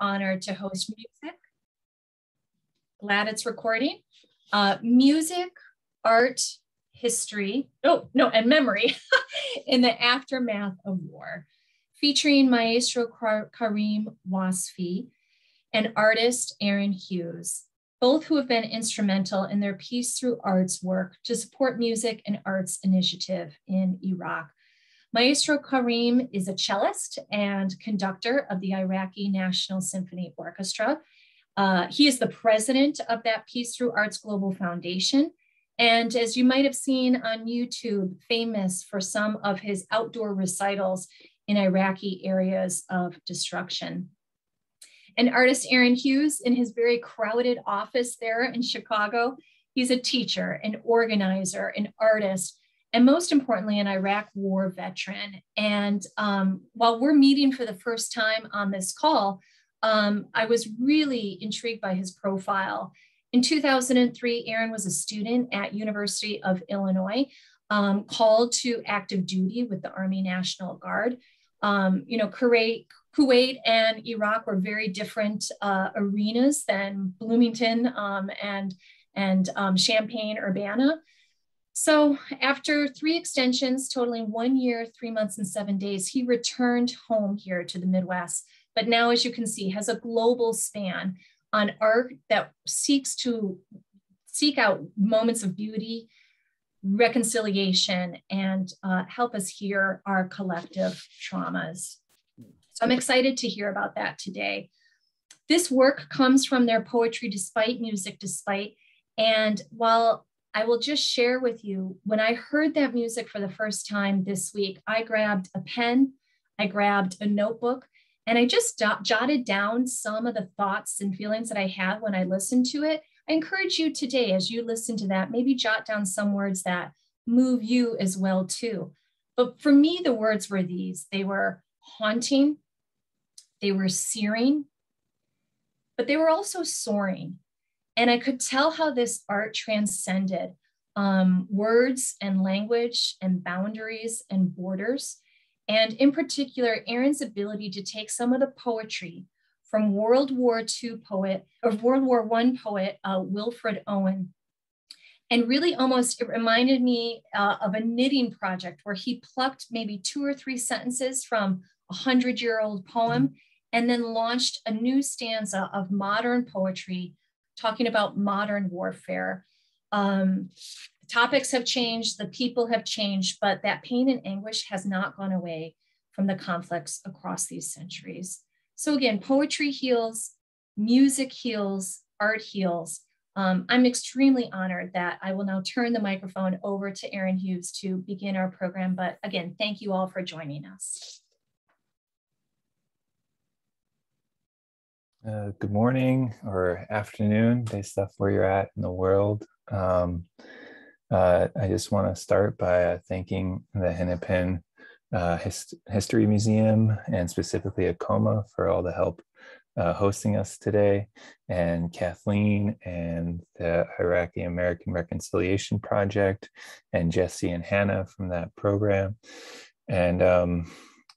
honored to host music. Glad it's recording. Uh, music, art, history, oh, no, and memory in the aftermath of war, featuring Maestro Karim Wasfi and artist Aaron Hughes, both who have been instrumental in their Peace Through Arts work to support music and arts initiative in Iraq. Maestro Karim is a cellist and conductor of the Iraqi National Symphony Orchestra. Uh, he is the president of that Peace Through Arts Global Foundation. And as you might have seen on YouTube, famous for some of his outdoor recitals in Iraqi areas of destruction. And artist Aaron Hughes, in his very crowded office there in Chicago, he's a teacher, an organizer, an artist, and most importantly, an Iraq war veteran. And um, while we're meeting for the first time on this call, um, I was really intrigued by his profile. In 2003, Aaron was a student at University of Illinois, um, called to active duty with the Army National Guard. Um, you know, Kuwait, Kuwait and Iraq were very different uh, arenas than Bloomington um, and, and um, Champaign, Urbana. So after three extensions totaling one year, three months, and seven days, he returned home here to the Midwest. But now, as you can see, has a global span on art that seeks to seek out moments of beauty, reconciliation, and uh, help us hear our collective traumas. So I'm excited to hear about that today. This work comes from their poetry despite music despite. And while I will just share with you when I heard that music for the first time this week, I grabbed a pen, I grabbed a notebook, and I just jotted down some of the thoughts and feelings that I had when I listened to it. I encourage you today, as you listen to that, maybe jot down some words that move you as well too. But for me, the words were these: they were haunting, they were searing, but they were also soaring. And I could tell how this art transcended um, words and language and boundaries and borders. And in particular, Aaron's ability to take some of the poetry from World War II poet or World War I poet uh, Wilfred Owen. And really almost it reminded me uh, of a knitting project where he plucked maybe two or three sentences from a hundred year old poem and then launched a new stanza of modern poetry talking about modern warfare. Um, topics have changed, the people have changed, but that pain and anguish has not gone away from the conflicts across these centuries. So again, poetry heals, music heals, art heals. Um, I'm extremely honored that I will now turn the microphone over to Aaron Hughes to begin our program. But again, thank you all for joining us. Uh, good morning or afternoon, based off where you're at in the world. Um, uh, I just want to start by uh, thanking the Hennepin uh, Hist History Museum and specifically ACOMA for all the help uh, hosting us today, and Kathleen and the Iraqi American Reconciliation Project, and Jesse and Hannah from that program. And um,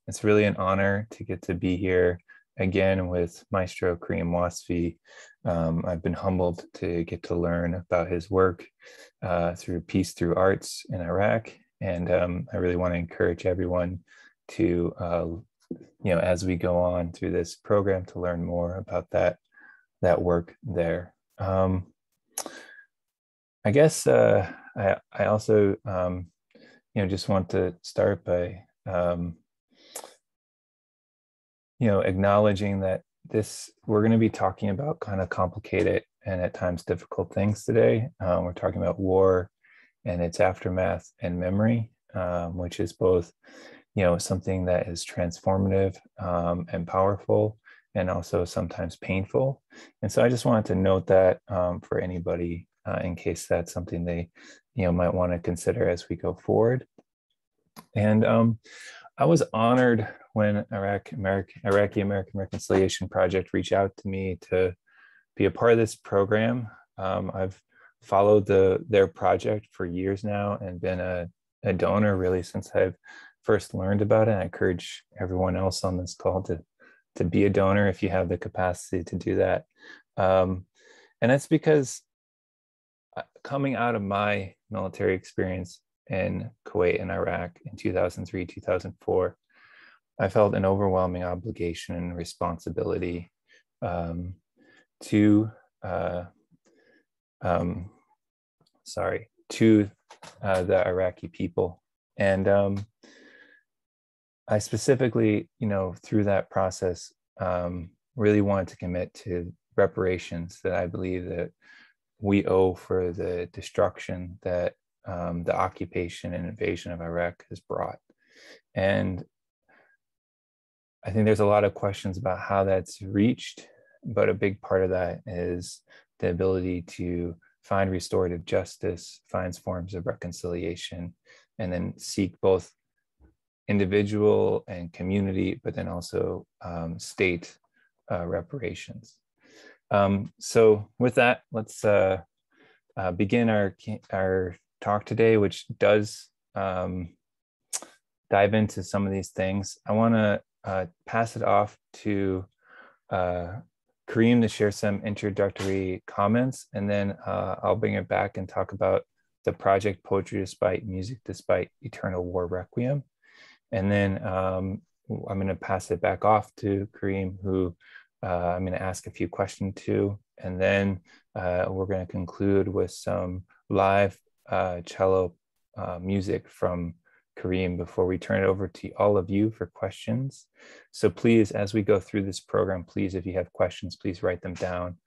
it's really an honor to get to be here again with Maestro Karim Wasfi. Um, I've been humbled to get to learn about his work uh, through Peace Through Arts in Iraq. And um, I really want to encourage everyone to, uh, you know, as we go on through this program to learn more about that, that work there. Um, I guess uh, I, I also, um, you know, just want to start by um, you know, acknowledging that this, we're going to be talking about kind of complicated and at times difficult things today. Um, we're talking about war and its aftermath and memory, um, which is both, you know, something that is transformative um, and powerful and also sometimes painful. And so I just wanted to note that um, for anybody uh, in case that's something they, you know, might want to consider as we go forward. And um, I was honored when Iraq American, Iraqi American Reconciliation Project reached out to me to be a part of this program. Um, I've followed the their project for years now and been a, a donor really since I've first learned about it. I encourage everyone else on this call to to be a donor if you have the capacity to do that. Um, and that's because uh, coming out of my military experience in Kuwait and Iraq in 2003, 2004, I felt an overwhelming obligation and responsibility um, to, uh, um, sorry, to uh, the Iraqi people. And um, I specifically, you know, through that process, um, really wanted to commit to reparations that I believe that we owe for the destruction that um, the occupation and invasion of Iraq has brought. And I think there's a lot of questions about how that's reached, but a big part of that is the ability to find restorative justice, finds forms of reconciliation, and then seek both individual and community, but then also um, state uh, reparations. Um, so with that, let's uh, uh, begin our, our talk today, which does um, dive into some of these things. I wanna uh, pass it off to uh, Karim to share some introductory comments, and then uh, I'll bring it back and talk about the project Poetry Despite Music Despite Eternal War Requiem. And then um, I'm going to pass it back off to Karim, who uh, I'm going to ask a few questions to. And then uh, we're going to conclude with some live uh, cello music from Karim before we turn it over to all of you for questions. So please, as we go through this program, please, if you have questions, please write them down.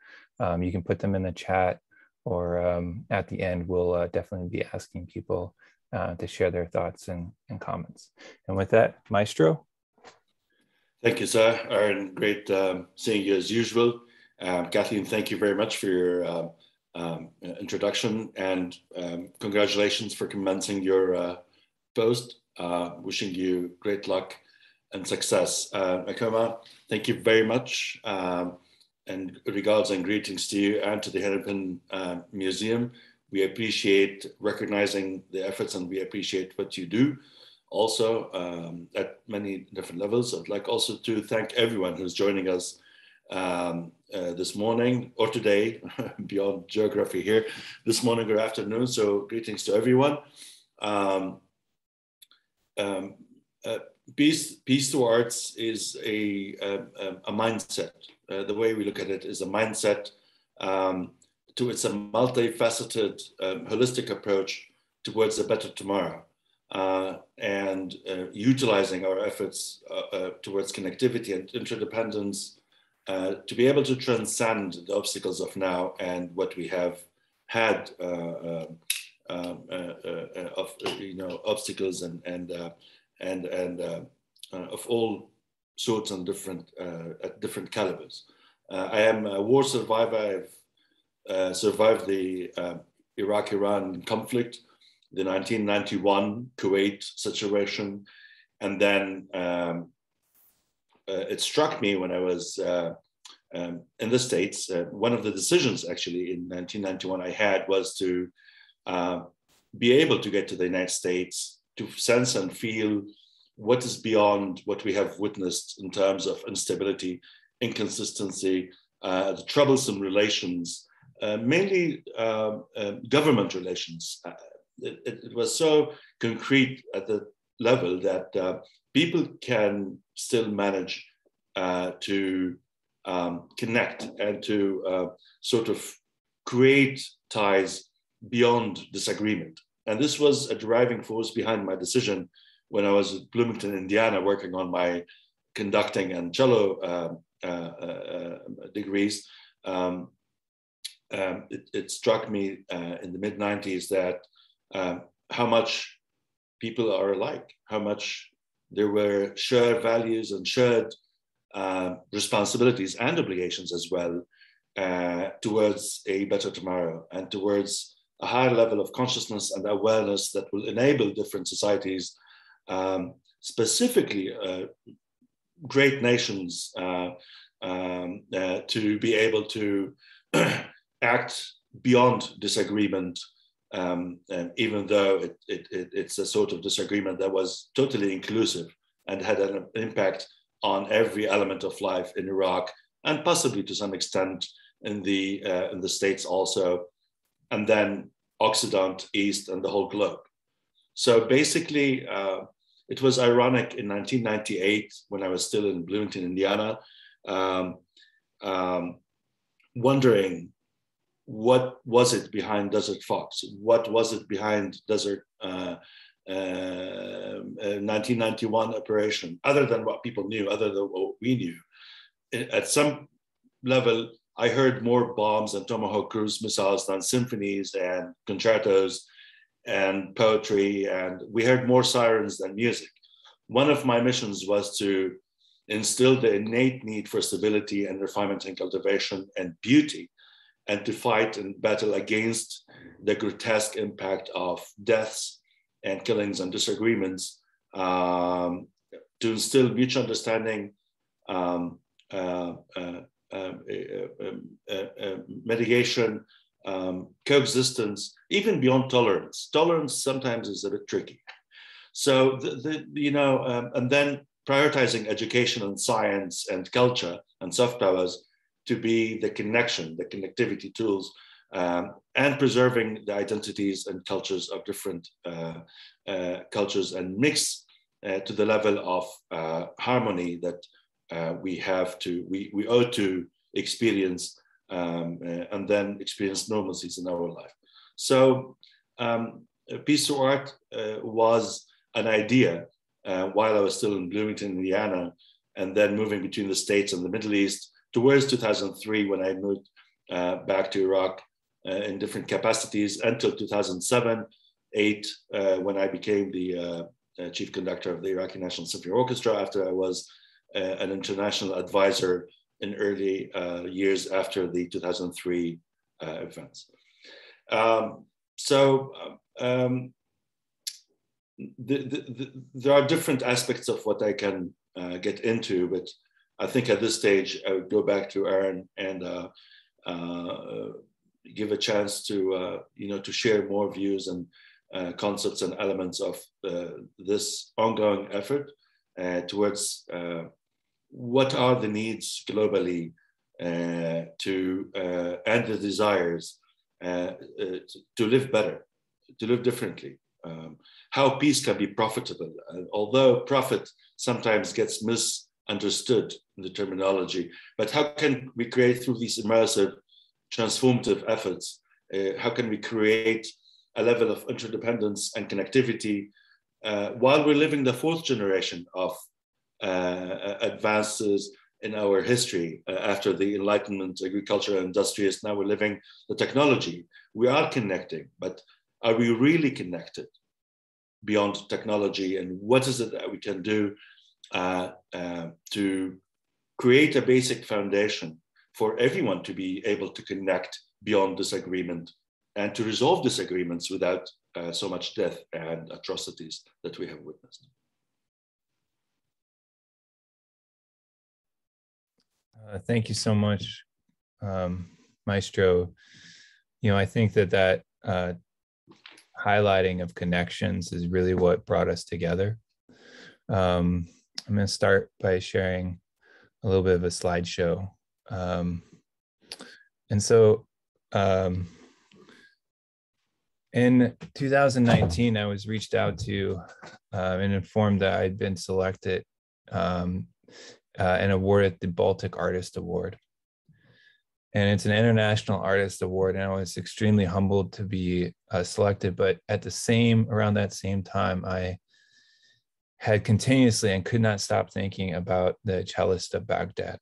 Um, you can put them in the chat or um, at the end, we'll uh, definitely be asking people uh, to share their thoughts and, and comments. And with that, Maestro. Thank you, sir. Aaron, great um, seeing you as usual. Um, Kathleen, thank you very much for your um, um introduction and congratulations for commencing your uh, post. Uh, wishing you great luck and success. Uh, Akoma, thank you very much. Um, and regards and greetings to you and to the Hennepin uh, Museum we appreciate recognizing the efforts and we appreciate what you do also um, at many different levels. I'd like also to thank everyone who's joining us um, uh, this morning or today, beyond geography here, this morning or afternoon. So greetings to everyone. Um, um uh, arts is a, a, a mindset. Uh, the way we look at it is a mindset um, to it's a multifaceted, um, holistic approach towards a better tomorrow. Uh, and uh, utilizing our efforts uh, uh towards connectivity and interdependence uh, to be able to transcend the obstacles of now and what we have had um, of you know obstacles and and and and of all sorts and different at different calibers. I am a war survivor. I've uh, survived the uh, Iraq-Iran conflict, the 1991 Kuwait situation, and then um, uh, it struck me when I was uh, um, in the States, uh, one of the decisions actually in 1991 I had was to be able to get to the United States to sense and feel what is beyond what we have witnessed in terms of instability, inconsistency, uh, the troublesome relations uh, mainly uh, uh, government relations. It, it, was so concrete at the level that people can still manage to um, connect and to sort of create ties beyond disagreement. And this was a driving force behind my decision when I was at Bloomington, Indiana, working on my conducting and cello uh, uh, uh, degrees. Um, um, it, it, struck me uh, in the mid 90s that um, how much people are alike, how much there were shared values and shared uh, responsibilities and obligations as well uh, towards a better tomorrow and towards a higher level of consciousness and awareness that will enable different societies, um, specifically uh, great nations, uh, um, uh, to be able to act beyond disagreement, um, and even though it, it, it, it's a sort of disagreement that was totally inclusive and had an impact on every element of life in Iraq and possibly to some extent in the uh, in the states also, and then Occident, East, and the whole globe. So basically, uh, it was ironic in 1998 when I was still in Bloomington, Indiana, um, um, wondering what was it behind Desert Fox? What was it behind Desert uh, uh, 1991 operation, other than what people knew, other than what we knew? At some level, I heard more bombs and Tomahawk cruise missiles than symphonies and concertos and poetry, and we heard more sirens than music. One of my missions was to instill the innate need for stability and refinement and cultivation and beauty, and to fight and battle against the grotesque impact of deaths and killings and disagreements, um, to instill mutual understanding, um, uh, uh, mitigation, um, coexistence, even beyond tolerance. Tolerance sometimes is a bit tricky. So, the, the you know, um, and then prioritizing education and science and culture and soft powers to be the connection, the connectivity tools, um, and preserving the identities and cultures of different uh, uh, cultures and mix uh, to the level of uh, harmony that uh, we have to, we, we owe to experience um, uh, and then experience normalcies in our life. So um, Peace Through Art uh, was an idea uh, while I was still in Bloomington, Indiana, and then moving between the States and the Middle East towards 2003 when I moved uh, back to Iraq uh, in different capacities until 2007, eight, when I became the chief conductor of the Iraqi National Symphony Orchestra after I was an international advisor in early uh, years after the 2003 uh, events. Um, so um, the, the, the, there are different aspects of what I can uh, get into, but I think at this stage I would go back to Aaron and uh, uh, give a chance to you know to share more views and concepts and elements of this ongoing effort towards what are the needs globally uh, to uh, and the desires uh, uh to live better, to live differently. Um, how peace can be profitable, although profit sometimes gets misunderstood in the terminology. But how can we create through these immersive, transformative efforts? Uh, how can we create a level of interdependence and connectivity uh, while we're living the fourth generation of uh, advances in our history uh, after the Enlightenment, agriculture, industrious. Now we're living the technology. We are connecting, but are we really connected beyond technology? And what is it that we can do uh, uh, to create a basic foundation for everyone to be able to connect beyond disagreement and to resolve disagreements without uh, so much death and atrocities that we have witnessed? Uh, thank you so much, um, Maestro. You know, I think that that uh, highlighting of connections is really what brought us together. Um, I'm going to start by sharing a little bit of a slideshow. Um, and so um, in 2019, I was reached out to uh, and informed that I'd been selected um, uh, and awarded the Baltic Artist Award. And it's an international artist award, and I was extremely humbled to be uh, selected. But at the same, around that same time, I had continuously and could not stop thinking about the cellist of Baghdad,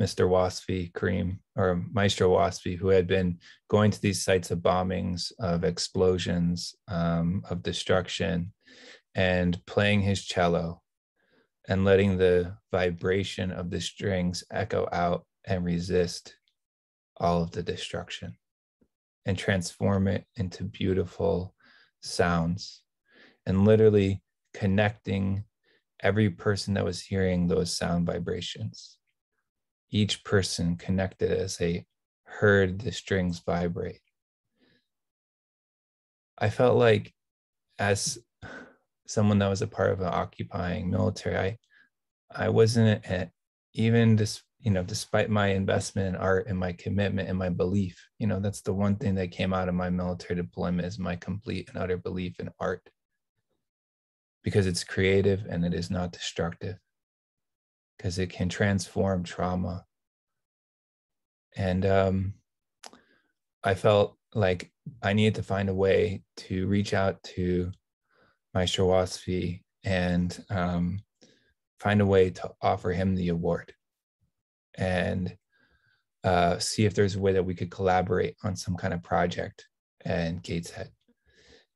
Mr. Wasfi Karim, or Maestro Wasfi, who had been going to these sites of bombings, of explosions, um, of destruction, and playing his cello and letting the vibration of the strings echo out and resist all of the destruction and transform it into beautiful sounds and literally connecting every person that was hearing those sound vibrations. Each person connected as they heard the strings vibrate. I felt like as someone that was a part of an occupying military, I I wasn't at, even this, you know, despite my investment in art and my commitment and my belief, you know, that's the one thing that came out of my military deployment is my complete and utter belief in art because it's creative and it is not destructive because it can transform trauma. And um, I felt like I needed to find a way to reach out to Maestro Wasfi and um, find a way to offer him the award and uh, see if there's a way that we could collaborate on some kind of project and Gateshead,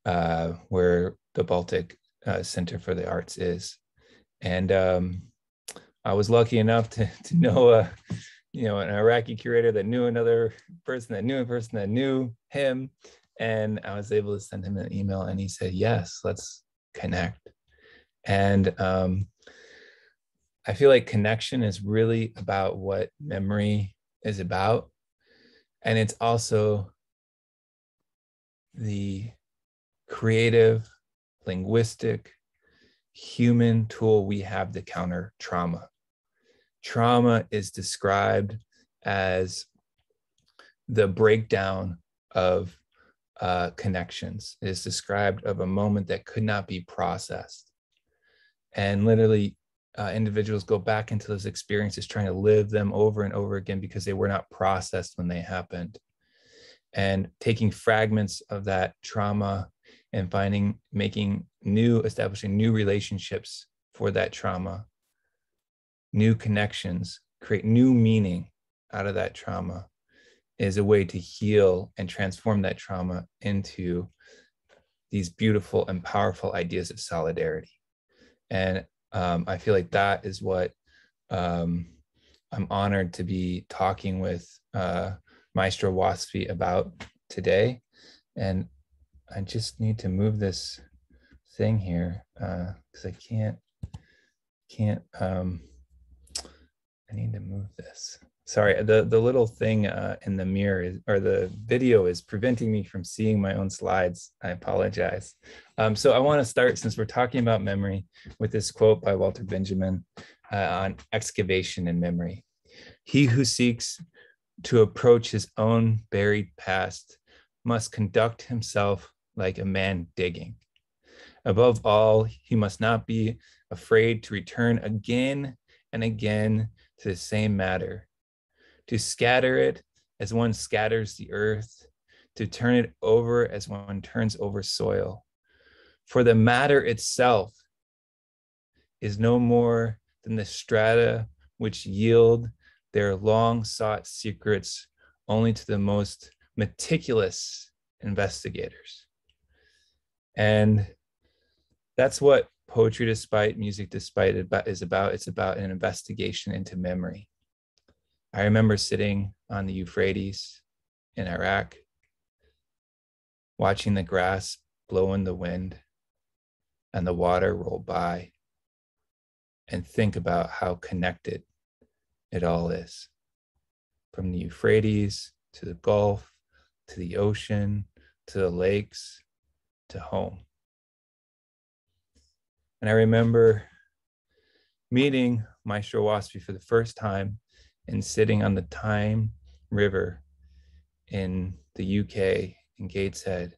uh, where the Baltic uh, Center for the Arts is. And um, I was lucky enough to, to know a, you know, an Iraqi curator that knew another person that knew a person that knew him. And I was able to send him an email and he said, yes, let's connect. And um, I feel like connection is really about what memory is about. And it's also the creative, linguistic, human tool we have to counter trauma. Trauma is described as the breakdown of uh, connections. It is described of a moment that could not be processed. And literally, uh, individuals go back into those experiences trying to live them over and over again because they were not processed when they happened. And taking fragments of that trauma and finding, making new, establishing new relationships for that trauma, new connections, create new meaning out of that trauma is a way to heal and transform that trauma into these beautiful and powerful ideas of solidarity. And um, I feel like that is what um, I'm honored to be talking with uh, Maestro Wasfi about today. And I just need to move this thing here because uh, I can't, can't, um, I need to move this. Sorry, the, the little thing uh, in the mirror is, or the video is preventing me from seeing my own slides. I apologize. Um, so I want to start, since we're talking about memory, with this quote by Walter Benjamin uh, on excavation and memory. He who seeks to approach his own buried past must conduct himself like a man digging. Above all, he must not be afraid to return again and again to the same matter, to scatter it as one scatters the earth, to turn it over as one turns over soil. For the matter itself is no more than the strata which yield their long sought secrets only to the most meticulous investigators. And that's what poetry despite music despite is about. It's about an investigation into memory. I remember sitting on the Euphrates in Iraq, watching the grass blow in the wind and the water roll by, and think about how connected it all is from the Euphrates to the Gulf to the ocean to the lakes to home. And I remember meeting Maestro Wasfi for the first time and sitting on the Tyne River in the UK in Gateshead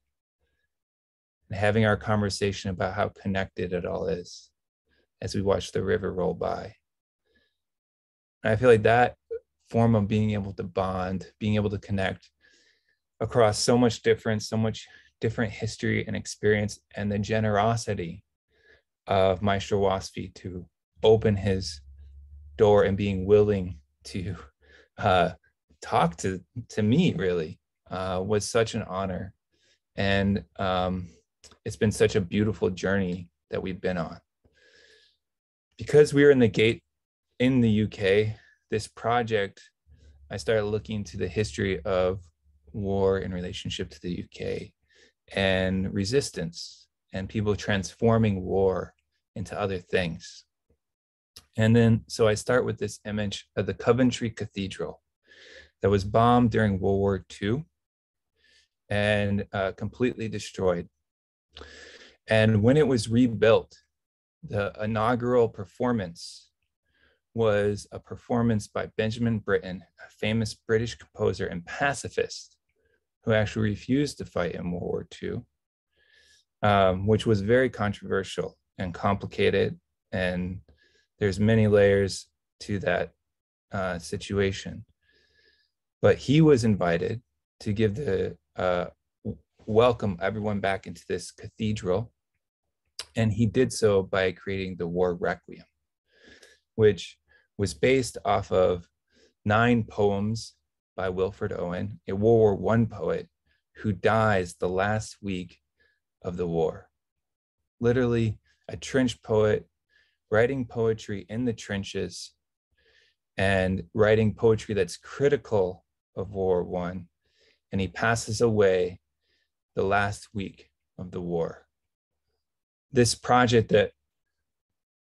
and having our conversation about how connected it all is as we watch the river roll by. And I feel like that form of being able to bond, being able to connect across so much difference, so much different history and experience, and the generosity of Maestro Wasfi to open his door and being willing to uh, talk to to me really uh, was such an honor, and um, it's been such a beautiful journey that we've been on. Because we were in the gate in the UK, this project, I started looking to the history of war in relationship to the UK and resistance and people transforming war into other things. And then, so I start with this image of the Coventry Cathedral that was bombed during World War II and uh, completely destroyed. And when it was rebuilt, the inaugural performance was a performance by Benjamin Britten, a famous British composer and pacifist who actually refused to fight in World War II, um, which was very controversial and complicated. And there's many layers to that uh, situation. But he was invited to give the uh, welcome everyone back into this cathedral. And he did so by creating the War Requiem, which was based off of nine poems by Wilfred Owen, a World War I poet who dies the last week of the war. Literally, a trench poet writing poetry in the trenches and writing poetry that's critical of War One, and he passes away the last week of the war. This project that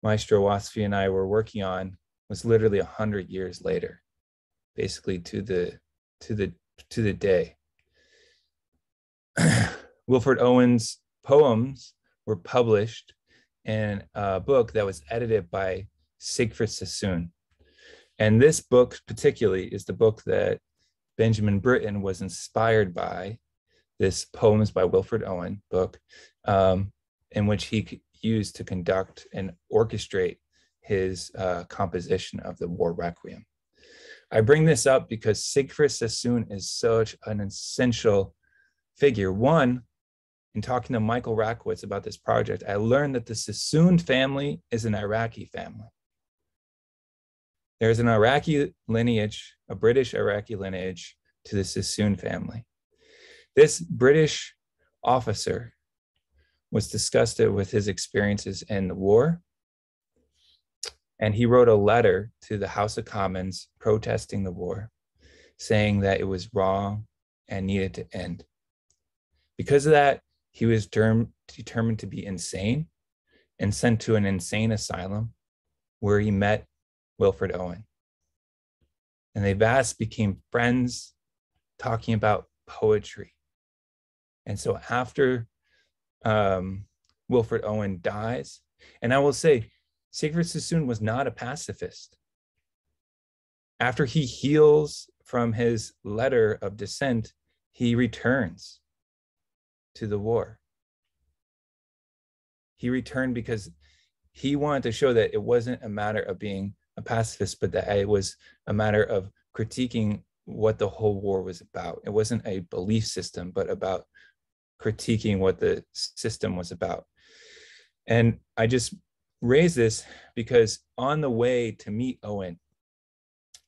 Maestro Wasfi and I were working on was literally a hundred years later, basically to the to the to the day. Wilfred Owen's poems were published in a book that was edited by Siegfried Sassoon. And this book, particularly, is the book that Benjamin Britten was inspired by, this Poems by Wilfred Owen book, um, in which he used to conduct and orchestrate his uh, composition of the War Requiem. I bring this up because Siegfried Sassoon is such an essential figure. One, in talking to Michael Rakowitz about this project, I learned that the Sassoon family is an Iraqi family. There's an Iraqi lineage, a British Iraqi lineage to the Sassoon family. This British officer was disgusted with his experiences in the war. And he wrote a letter to the House of Commons protesting the war, saying that it was wrong and needed to end. Because of that, he was term, determined to be insane and sent to an insane asylum where he met Wilfred Owen. And they vast became friends talking about poetry. And so after um, Wilfred Owen dies, and I will say, Siegfried Sassoon was not a pacifist. After he heals from his letter of dissent, he returns to the war. He returned because he wanted to show that it wasn't a matter of being a pacifist, but that it was a matter of critiquing what the whole war was about. It wasn't a belief system, but about critiquing what the system was about. And I just raise this because on the way to meet Owen,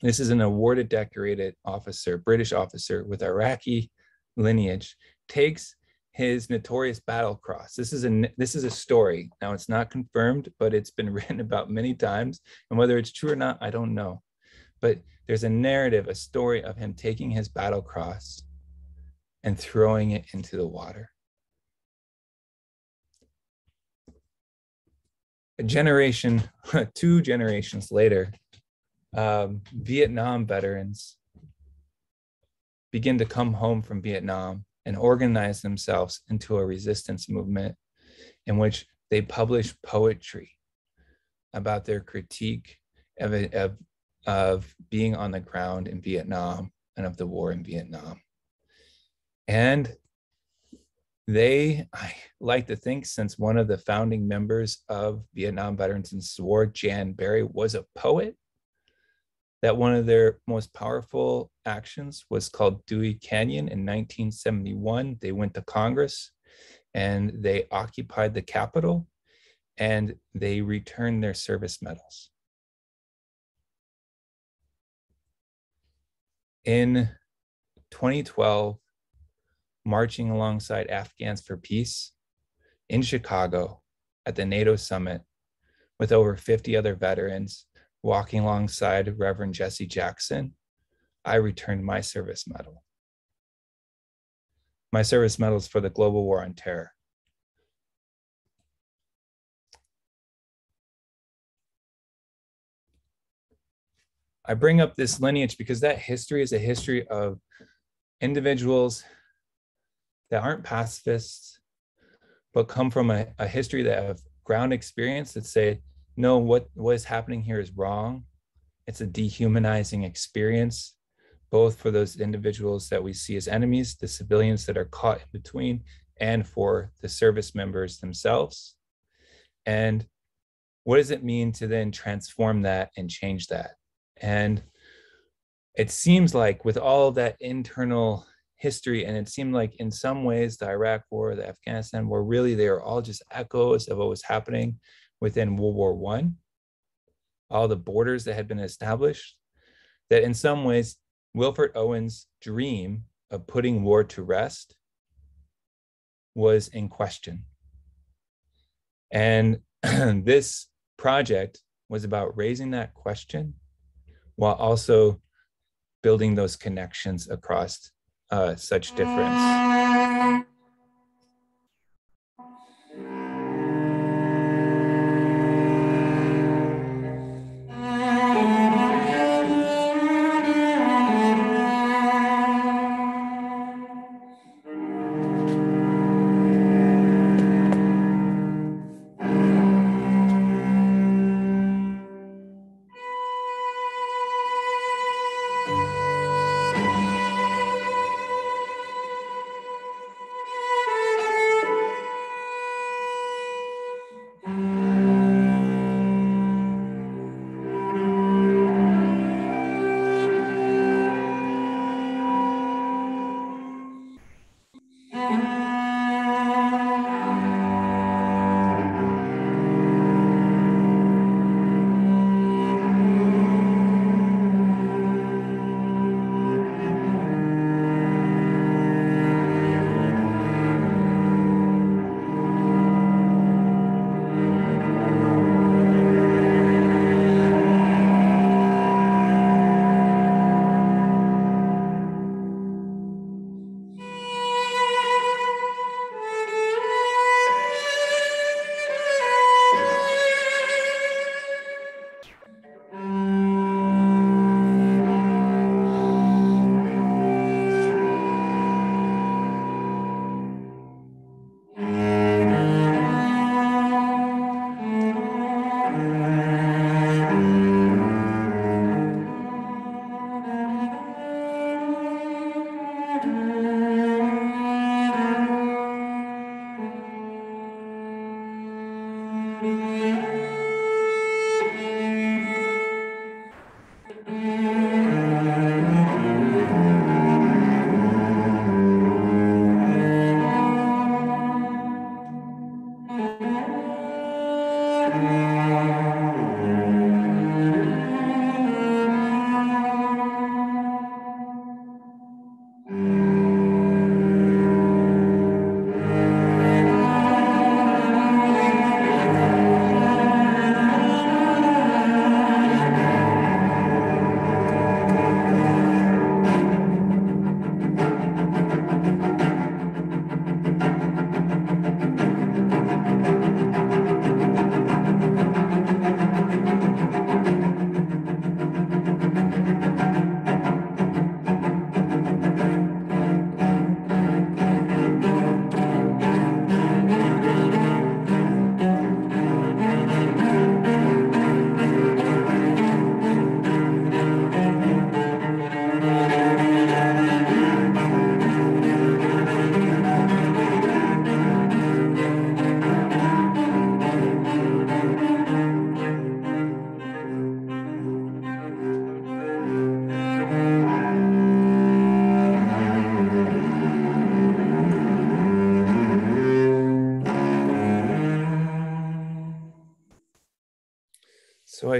this is an awarded decorated officer, British officer with Iraqi lineage, takes his notorious battle cross. This is a this is a story. Now it's not confirmed, but it's been written about many times, and whether it's true or not, I don't know. But there's a narrative, a story of him taking his battle cross and throwing it into the water. A generation, two generations later, um, Vietnam veterans begin to come home from Vietnam and organize themselves into a resistance movement in which they publish poetry about their critique of, of, of being on the ground in Vietnam and of the war in Vietnam. And they, I like to think, since one of the founding members of Vietnam Veterans in War, Jan Barry, was a poet, that one of their most powerful actions was called Dewey Canyon in 1971. They went to Congress and they occupied the Capitol and they returned their service medals. In 2012, marching alongside Afghans for Peace in Chicago at the NATO summit with over 50 other veterans walking alongside Reverend Jesse Jackson, I returned my service medal. My service medals for the global war on terror. I bring up this lineage because that history is a history of individuals that aren't pacifists, but come from a, a history that have ground experience that say, no, what, what is happening here is wrong. it's a dehumanizing experience, both for those individuals that we see as enemies, the civilians that are caught in between, and for the service members themselves. And what does it mean to then transform that and change that? And it seems like with all that internal history, and it seemed like in some ways the Iraq War, the Afghanistan War, really they are all just echoes of what was happening within World War One, all the borders that had been established. That in some ways, Wilfred Owen's dream of putting war to rest was in question. And this project was about raising that question while also building those connections across uh, such difference.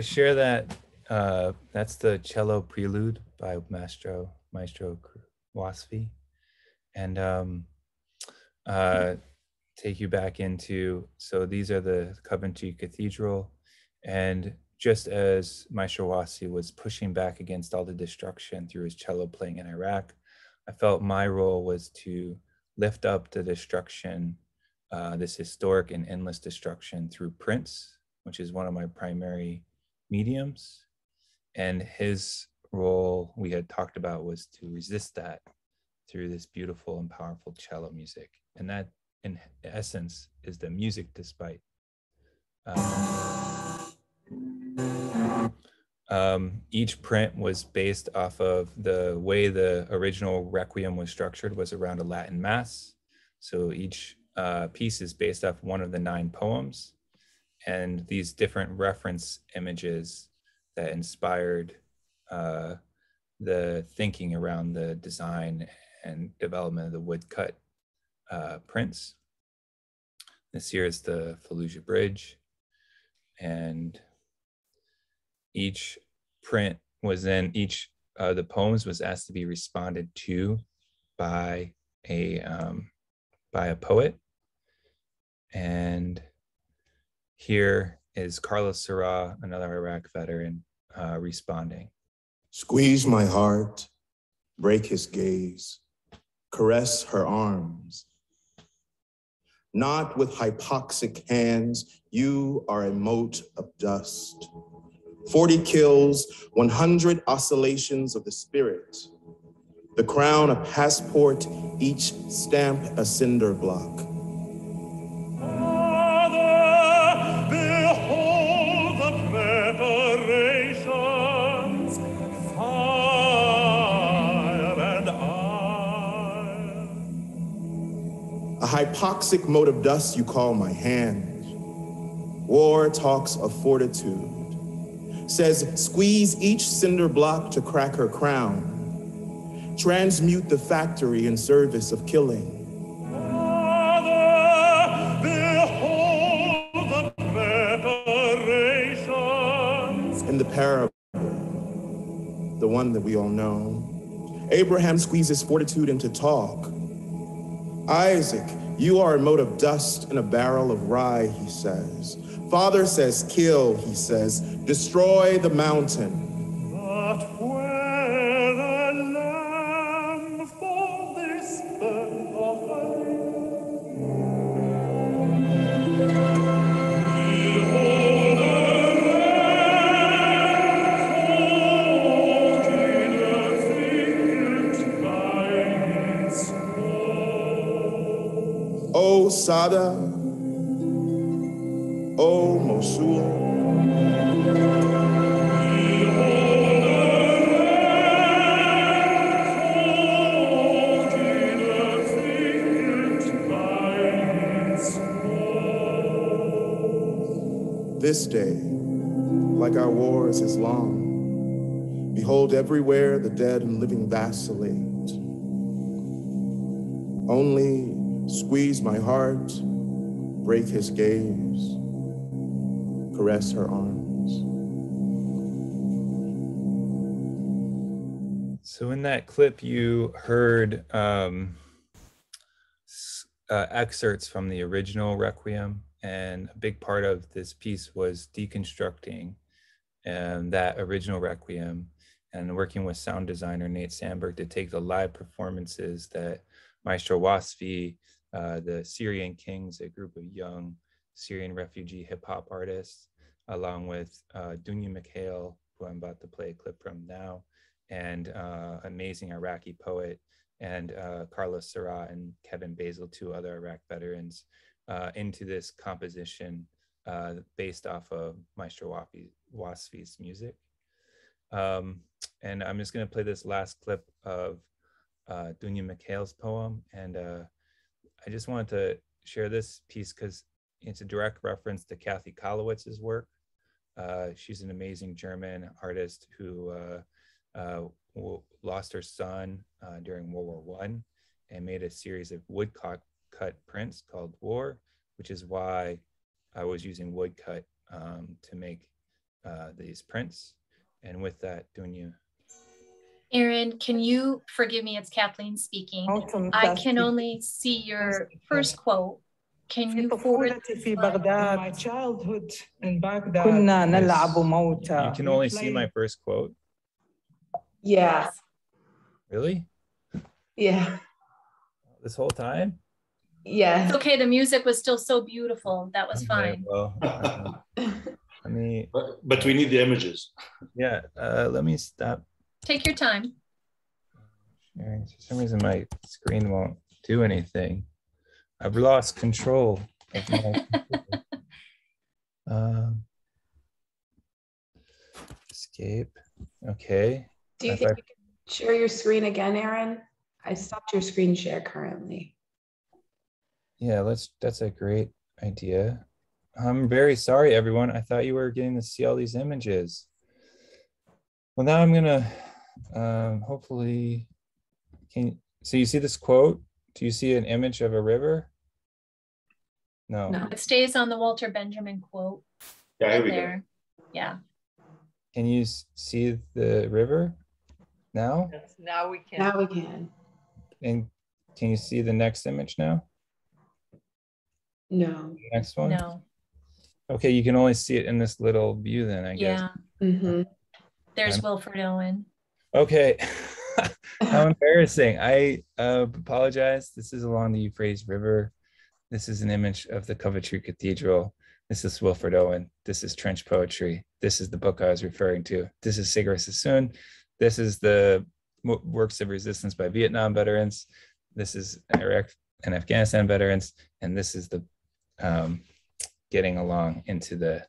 Share that. Uh, that's the cello prelude by Maestro Maestro Wasfi, and um, uh, take you back into. So these are the Coventry Cathedral, and just as Maestro Wasfi was pushing back against all the destruction through his cello playing in Iraq, I felt my role was to lift up the destruction, uh, this historic and endless destruction through prints, which is one of my primary mediums. And his role we had talked about was to resist that through this beautiful and powerful cello music. And that, in essence, is the music despite. Um, Um, each print was based off of the way the original Requiem was structured was around a Latin Mass. So each uh, piece is based off one of the nine poems and these different reference images that inspired uh, the thinking around the design and development of the woodcut uh, prints. This here is the Fallujah Bridge, and each print was then each uh, the poems was asked to be responded to by a um, by a poet, and here is Carlos Serra, another Iraq veteran, uh, responding. Squeeze my heart, break his gaze, caress her arms. Not with hypoxic hands, you are a mote of dust. 40 kills, 100 oscillations of the spirit. The crown a passport, each stamp a cinder block. Hypoxic mote of dust you call my hand. War talks of fortitude, says squeeze each cinder block to crack her crown, transmute the factory in service of killing. In the parable, the one that we all know, Abraham squeezes fortitude into talk. Isaac you are a mote of dust in a barrel of rye, he says. Father says, kill, he says, destroy the mountain. Vacillate. Only Squeeze my heart, break his gaze, caress her arms. So, in that clip, you heard um, uh, excerpts from the original Requiem, and a big part of this piece was deconstructing um, that original Requiem and working with sound designer Nate Sandberg to take the live performances that Maestro Wasfi uh, the Syrian Kings, a group of young Syrian refugee hip hop artists, along with uh, Dunya Mikhail, who I'm about to play a clip from now, and uh, amazing Iraqi poet, and uh, Carlos Serra and Kevin Basl, two other Iraq veterans, uh, into this composition uh, based off of Maestro Wasfi's music. Um, and I'm just going to play this last clip of uh, Dunya Mikhail's poem and I just wanted to share this piece because it's a direct reference to Kathy Kollwitz's work. Uh, she's an amazing German artist who uh, uh, lost her son uh, during World War One and made a series of woodcut cut prints called War, which is why I was using woodcut um, to make uh, these prints. And with that, Dunya. Aaron, can you forgive me? It's Kathleen speaking. I can only see your first quote. Can you forward في my childhood in Baghdad كنا You can only see my first quote. Yeah. Really? Yeah. This whole time? Yeah. Okay. The music was still so beautiful. That was okay, fine. Well, uh, I mean, but, but we need the images. Yeah. Uh, let me stop Take your time. For some reason, my screen won't do anything. I've lost control of my. um, escape. Okay. Do you If think I- you can share your screen again, Aaron? I stopped your screen share currently. Yeah, let's that's a great idea. I'm very sorry, everyone. I thought you were getting to see all these images. Well, now I'm gonna um, hopefully can so you see this quote? Do you see an image of a river? No. No. It stays on the Walter Benjamin quote Yeah, here right we go. Yeah. Can you see the river now? Yes, now we can. Now we can. And can you see the next image now? No. Next one? No. Okay, you can only see it in this little view then, I guess. Yeah. hmm There's Okay. Wilfred Owen. Okay. How embarrassing. I uh, apologize. This is along the Euphrates River. This is an image of the Coventry Cathedral. This is Wilfred Owen. This is trench poetry. This is the book I was referring to. This is Siegfried Sassoon. This is the works of resistance by Vietnam veterans. This is Iraq and Afghanistan veterans. And this is the um, getting along into the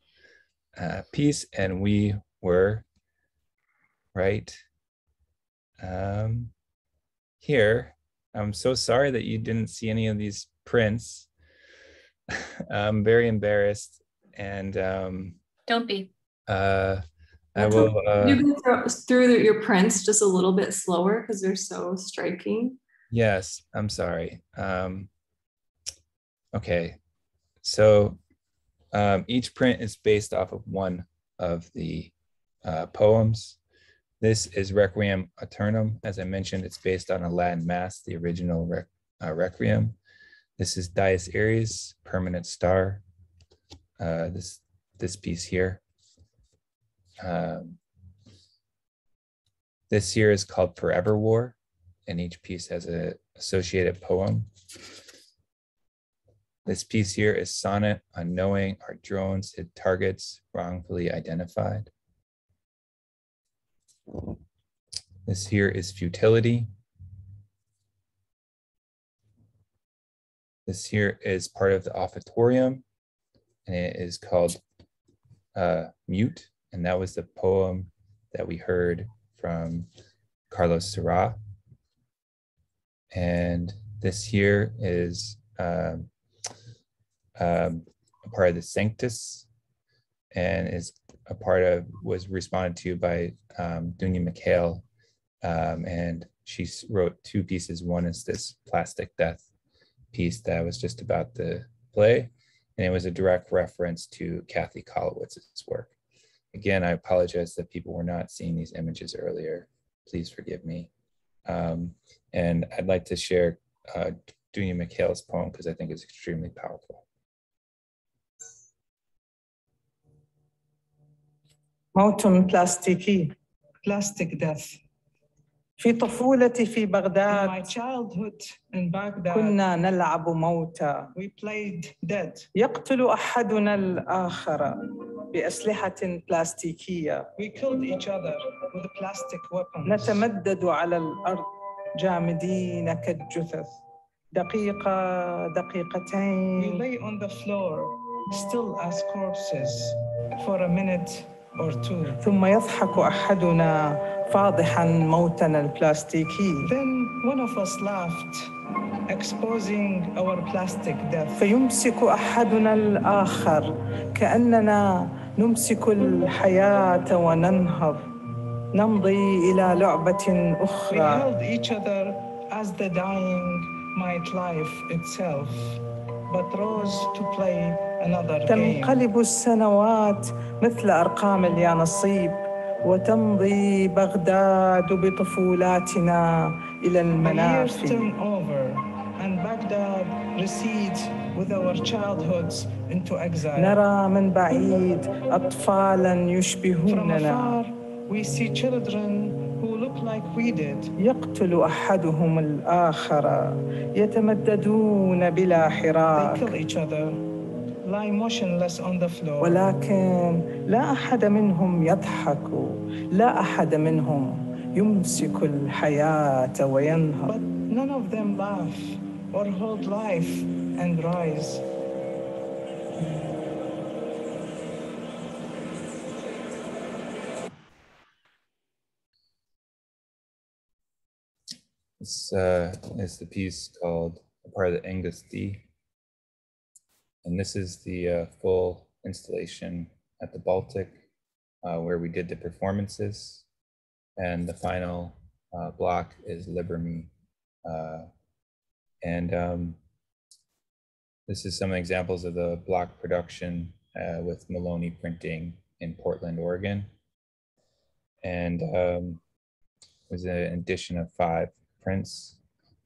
uh, piece. And we were right um, here. I'm so sorry that you didn't see any of these prints. I'm very embarrassed, and um, Don't be. uh, I will. Uh, you go through, through your prints just a little bit slower because they're so striking. yes, I'm sorry. Um, okay, so um, each print is based off of one of the uh, poems. This is Requiem Aeternam. As I mentioned, it's based on a Latin mass, the original rec- uh, Requiem. This is Dies Irae, Permanent Star. Uh, this this piece here. Um, this here is called Forever War, and each piece has a associated poem. This piece here is Sonnet on Knowing Our Drones Hit Targets Wrongfully Identified. This here is Futility. This here is part of the offertorium, and it is called uh, Mute, and that was the poem that we heard from Carlos Serra. And this here is um, um, a part of the Sanctus, and is a part of was responded to by um, Dunya Mikhail, um, and she wrote two pieces. One is this plastic death piece that was just about the play, and it was a direct reference to Kathy Kollwitz's work. Again, I apologize that people were not seeing these images earlier. Please forgive me. Um, and I'd like to share uh, Dunya Mikhail's poem because I think it's extremely powerful. موت بلاستيكي plastic death. في طفولتي في In my بغداد childhood in Baghdad, كنا نلعب موتى we played dead. يقتل أحدنا الآخر بأسلحة بلاستيكية We killed each other with plastic weapons. نتمدد على الأرض جامدين كالجثث دقيقة We Mm. lay دقيقتين on the floor, still as corpses, for a minute. ثم يضحك أحدنا فاضحا موتنا البلاستيكي Then one of us laughed, exposing our plastic death. فيمسك أحدنا الآخر كأننا نمسك الحياة وننهض نمضي إلى لعبة We أخرى held each other as the dying might life itself, but rose to play. تنقلب السنوات مثل أرقام اليانصيب وتمضي بغداد بطفولاتنا إلى المنافي نرى من بعيد أطفالا يشبهوننا. يقتل أحدهم الآخر يتمددون بلا حراك. lie motionless on the floor. ولكن لا أحد منهم يضحك لا أحد منهم يمسك الحياة وينهض But none of them laugh or hold life and rise. This uh, is the piece called a part of the Angus D. And this is the uh, full installation at the Baltic uh, where we did the performances. And the final uh, block is Libera Me. Uh, and um, this is some examples of the block production uh, with Maloney Printing in Portland, Oregon. And um, was an edition of five prints.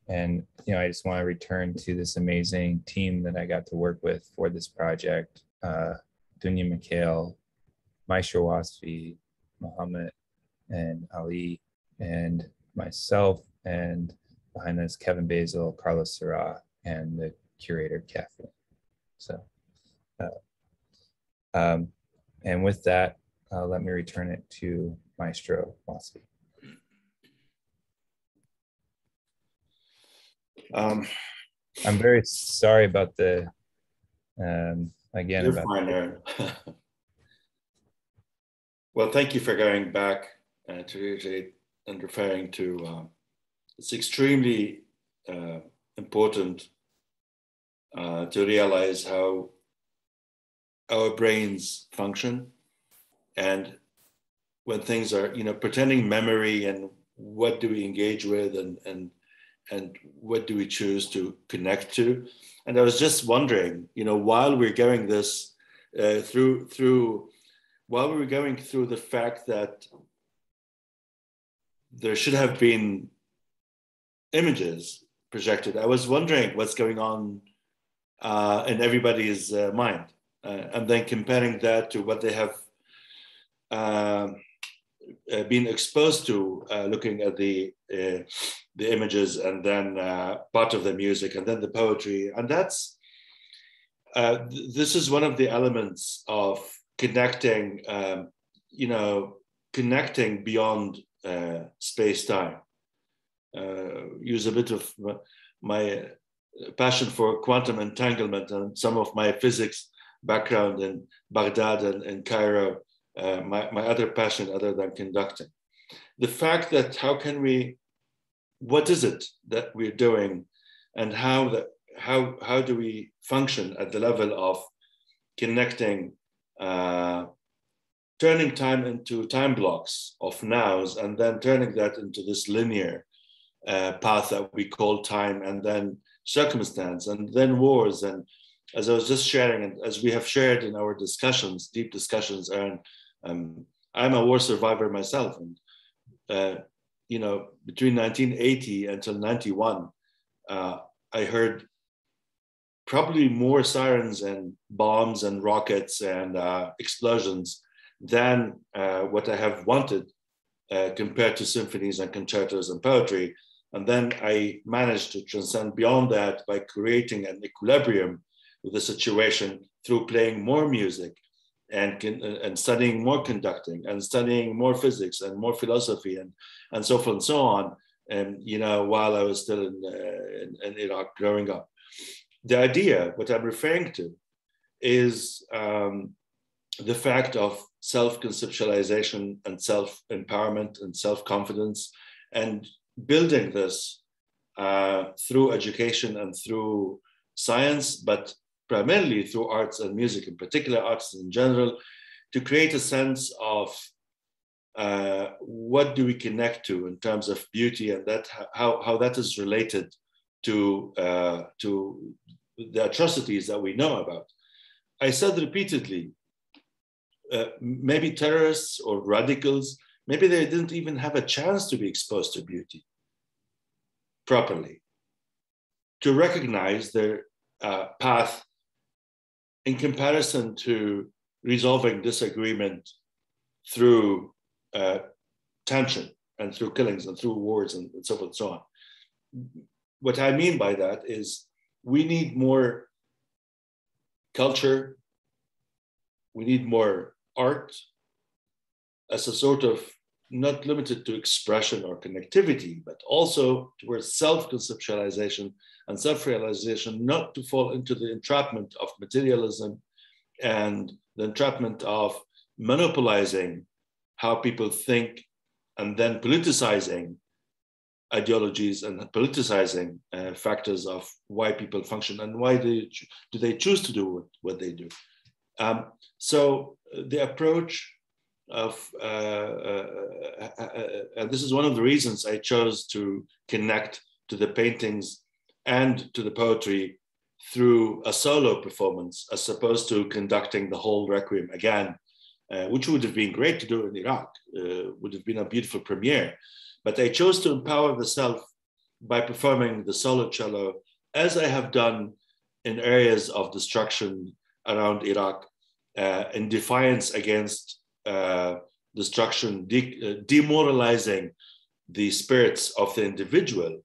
And you know, I just want to return to this amazing team that I got to work with for this project. Uh, Dunya Mikhail, Maestro Wasfi, Mohammed, and Ali, and myself, and behind us, Kevin Basl, Carlos Serra, and the curator, Kathleen. So, uh, um, and with that, uh, let me return it to Maestro Wasfi. Um, I'm very sorry about the, um, again, You're about fine, Aaron. well, thank you for going back uh, to and referring to um, it's extremely uh, important uh, to realize how our brains function and when things are you know pretending memory and what do we engage with and and and what do we choose to connect to? And i was just wondering you know while we're going this uh, through through while we were going through the fact that there should have been images projected i was wondering what's going on uh, in everybody's uh, mind uh, and then comparing that to what they have um, uh, been exposed to uh, looking at the uh, the images and then uh, part of the music and then the poetry. And that's uh, th- this is one of the elements of connecting um, you know connecting beyond uh, space time use a bit of my passion for quantum entanglement and some of my physics background in Baghdad and in Cairo uh, my, my other passion other than conducting. The fact that how can we, what is it that we're doing and how that, how, how do we function at the level of connecting, uh, turning time into time blocks of nows and then turning that into this linear uh, path that we call time and then circumstance and then wars and as I was just sharing and as we have shared in our discussions, deep discussions, and um, I'm a war survivor myself, and uh, you know, between 1980 until 91, uh, I heard probably more sirens and bombs and rockets and uh, explosions than uh, what I have wanted uh, compared to symphonies and concertos and poetry. And then I managed to transcend beyond that by creating an equilibrium with the situation through playing more music and, and studying more conducting and studying more physics and more philosophy and, and so forth and so on. And, you know, while I was still in, uh, in, in, Iraq growing up. The idea, what I'm referring to, is um, the fact of self conceptualization and self empowerment and self confidence and building this uh, through education and through science, but primarily through arts and music, in particular arts in general, to create a sense of uh, what do we connect to in terms of beauty and that how, how that is related to, uh, to the atrocities that we know about. I said repeatedly, uh, maybe terrorists or radicals, maybe they didn't even have a chance to be exposed to beauty properly, to recognize their uh, path in comparison to resolving disagreement through uh, tension and through killings and through wars and, and so forth and so on. What I mean by that is we need more culture, we need more art as a sort of not limited to expression or connectivity, but also towards self conceptualization and self realization, not to fall into the entrapment of materialism and the entrapment of monopolizing how people think and then politicizing ideologies and politicizing uh, factors of why people function and why they do they choose to do what, what they do. Um, so uh, the approach of uh, uh, uh, and this is one of the reasons I chose to connect to the paintings and to the poetry through a solo performance as opposed to conducting the whole requiem again, uh, which would have been great to do in Iraq, uh, would have been a beautiful premiere. But I chose to empower the self by performing the solo cello as I have done in areas of destruction around Iraq uh, in defiance against uh, destruction, de- uh, demoralizing the spirits of the individual.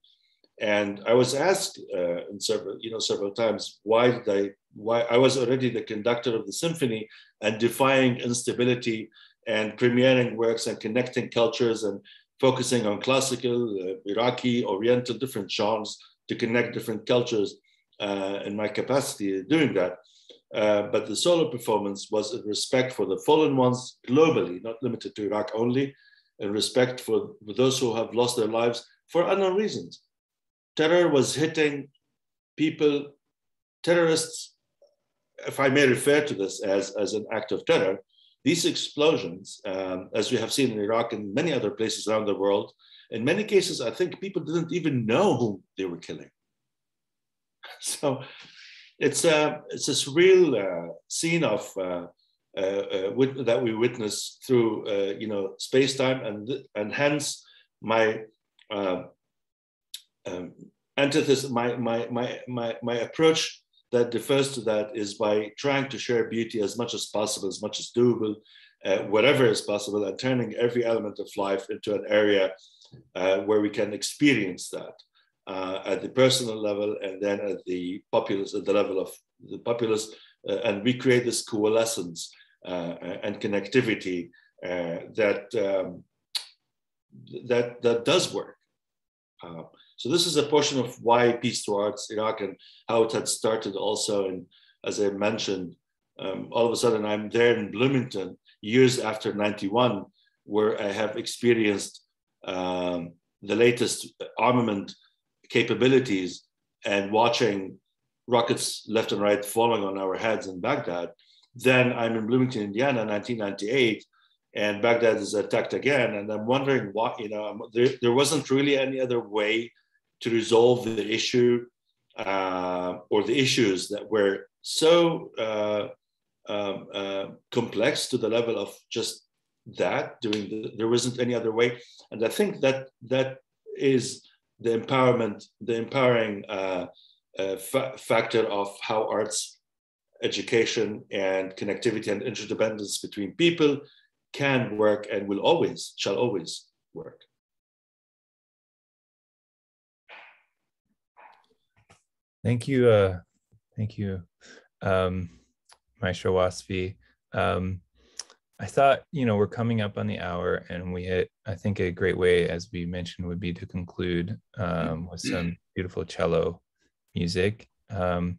And I was asked uh, several, you know, several times, why did I, why I was already the conductor of the symphony and defying instability and premiering works and connecting cultures and focusing on classical, uh, Iraqi, Oriental, different genres to connect different cultures uh, in my capacity doing that. Uh, but the solo performance was a respect for the fallen ones globally, not limited to Iraq only, and respect for, those who have lost their lives for unknown reasons. Terror was hitting people, terrorists, if I may refer to this as, as an act of terror, these explosions, um, as we have seen in Iraq and many other places around the world, in many cases, I think people didn't even know who they were killing. So it's a uh, it's a surreal uh, scene of uh, uh, uh that we witness through uh, you know space time and and hence my um, antithesis my, my my my my approach that defers to that is by trying to share beauty as much as possible as much as doable whatever is possible and turning every element of life into an area where we can experience that uh, at the personal level and then at the populace, at the level of the populace, uh, and we create this coalescence uh, and connectivity uh, that um, that that does work. Uh, so this is a portion of why Peace Through Arts Iraq and how it had started also. And as I mentioned, um, all of a sudden I'm there in Bloomington years after 91, where I have experienced um, the latest armament capabilities and watching rockets left and right falling on our heads in Baghdad. Then I'm in Bloomington, Indiana, 1998, and Baghdad is attacked again. And I'm wondering why, you know, there, there wasn't really any other way to resolve the issue uh, or the issues that were so uh, um, uh, complex to the level of just that doing the, there wasn't any other way and i think that that is the empowerment, the empowering uh, uh, fa factor of how arts education and connectivity and interdependence between people can work and will always, shall always work. Thank you. Uh, thank you, um, Maestro Wasfi. Um, I thought, you know, we're coming up on the hour and we hit, I think a great way, as we mentioned, would be to conclude um, with some beautiful cello music. Um,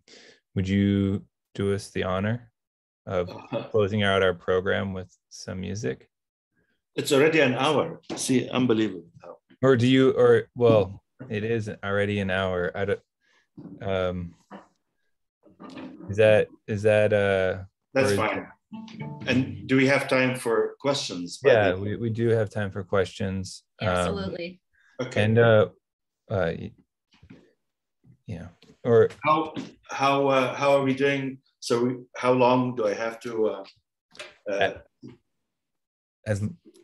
would you do us the honor of closing out our program with some music? It's already an hour. See, unbelievable. Or do you, or, well, it is already an hour. I don't, um, is that, is that, uh, that's fine. And do we have time for questions? Yeah, we, we do have time for questions. Um, Absolutely. Um, okay. And uh, uh, yeah, or how how uh, how are we doing? So we, how long do I have to? Uh, uh, as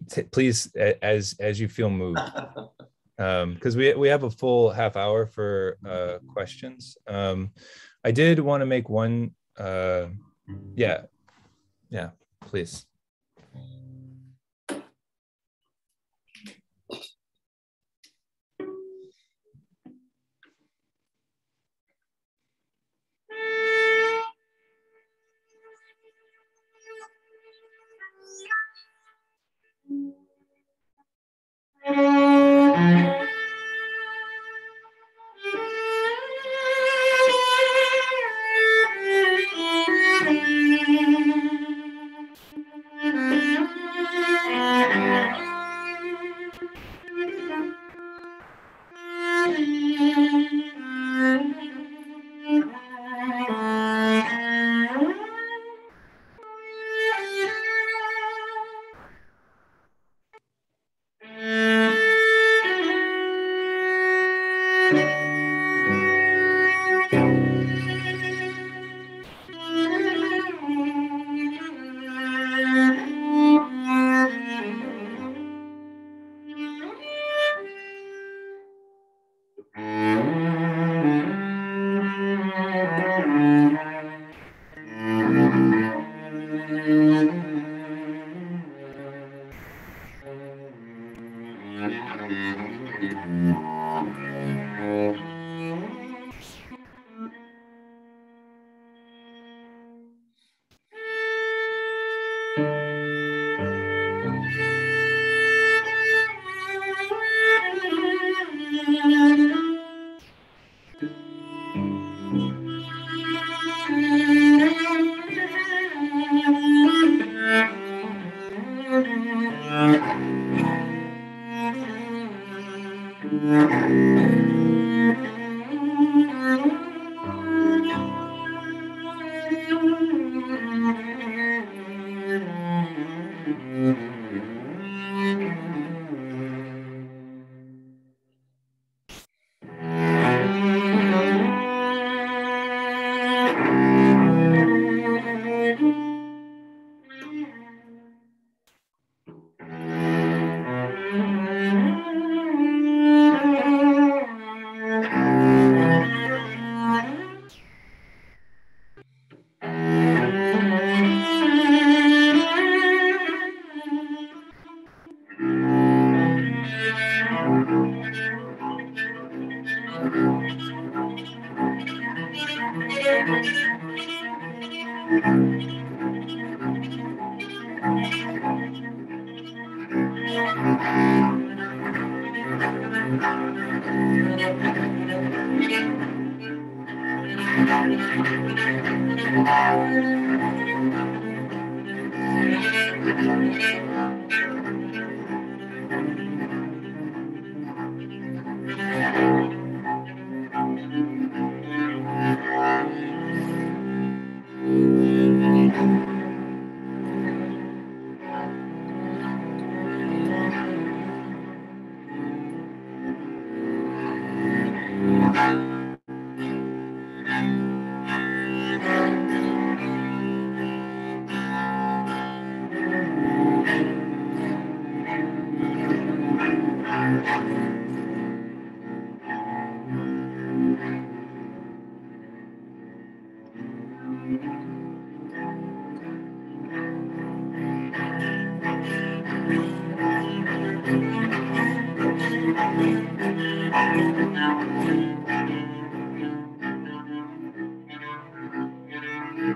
t- please, as as you feel moved. um because we we have a full half hour for uh questions um i did want to make one uh yeah yeah, please. Mm-hmm.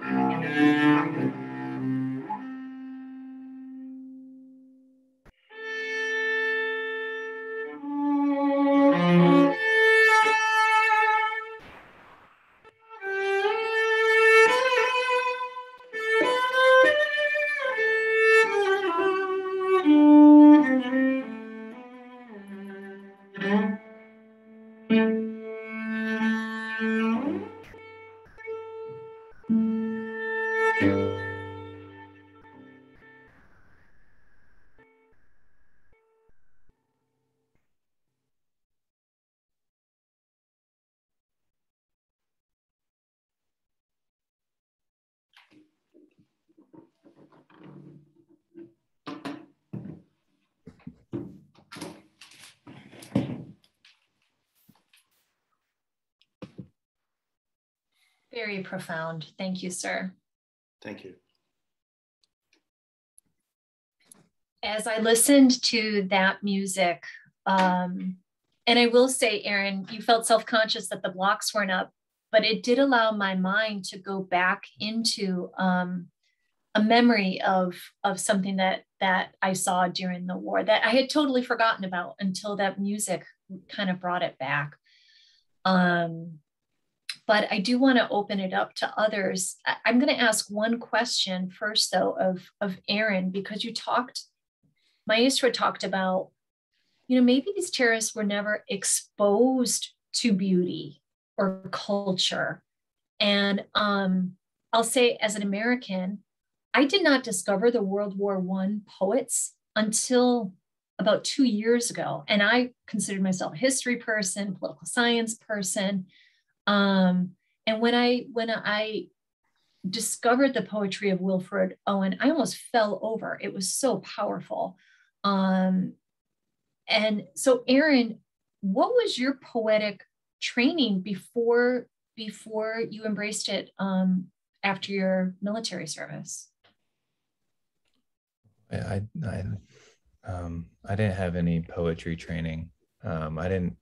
Very profound. Thank you, sir. Thank you. As I listened to that music, um, and I will say, Aaron, you felt self conscious that the blocks weren't up, but it did allow my mind to go back into um, a memory of of something that that I saw during the war that I had totally forgotten about until that music kind of brought it back. Um, but I do want to open it up to others. I'm going to ask one question first, though, of, of Aaron, because you talked, Maestro talked about, you know, maybe these terrorists were never exposed to beauty or culture. And um, I'll say, as an American, I did not discover the World War One poets until about two years ago, and I considered myself a history person, political science person. Um, and when I when I discovered the poetry of Wilfred Owen, I almost fell over. It was so powerful. Um, and so, Aaron, what was your poetic training before before you embraced it um, after your military service? I I um, I didn't have any poetry training. Um, I didn't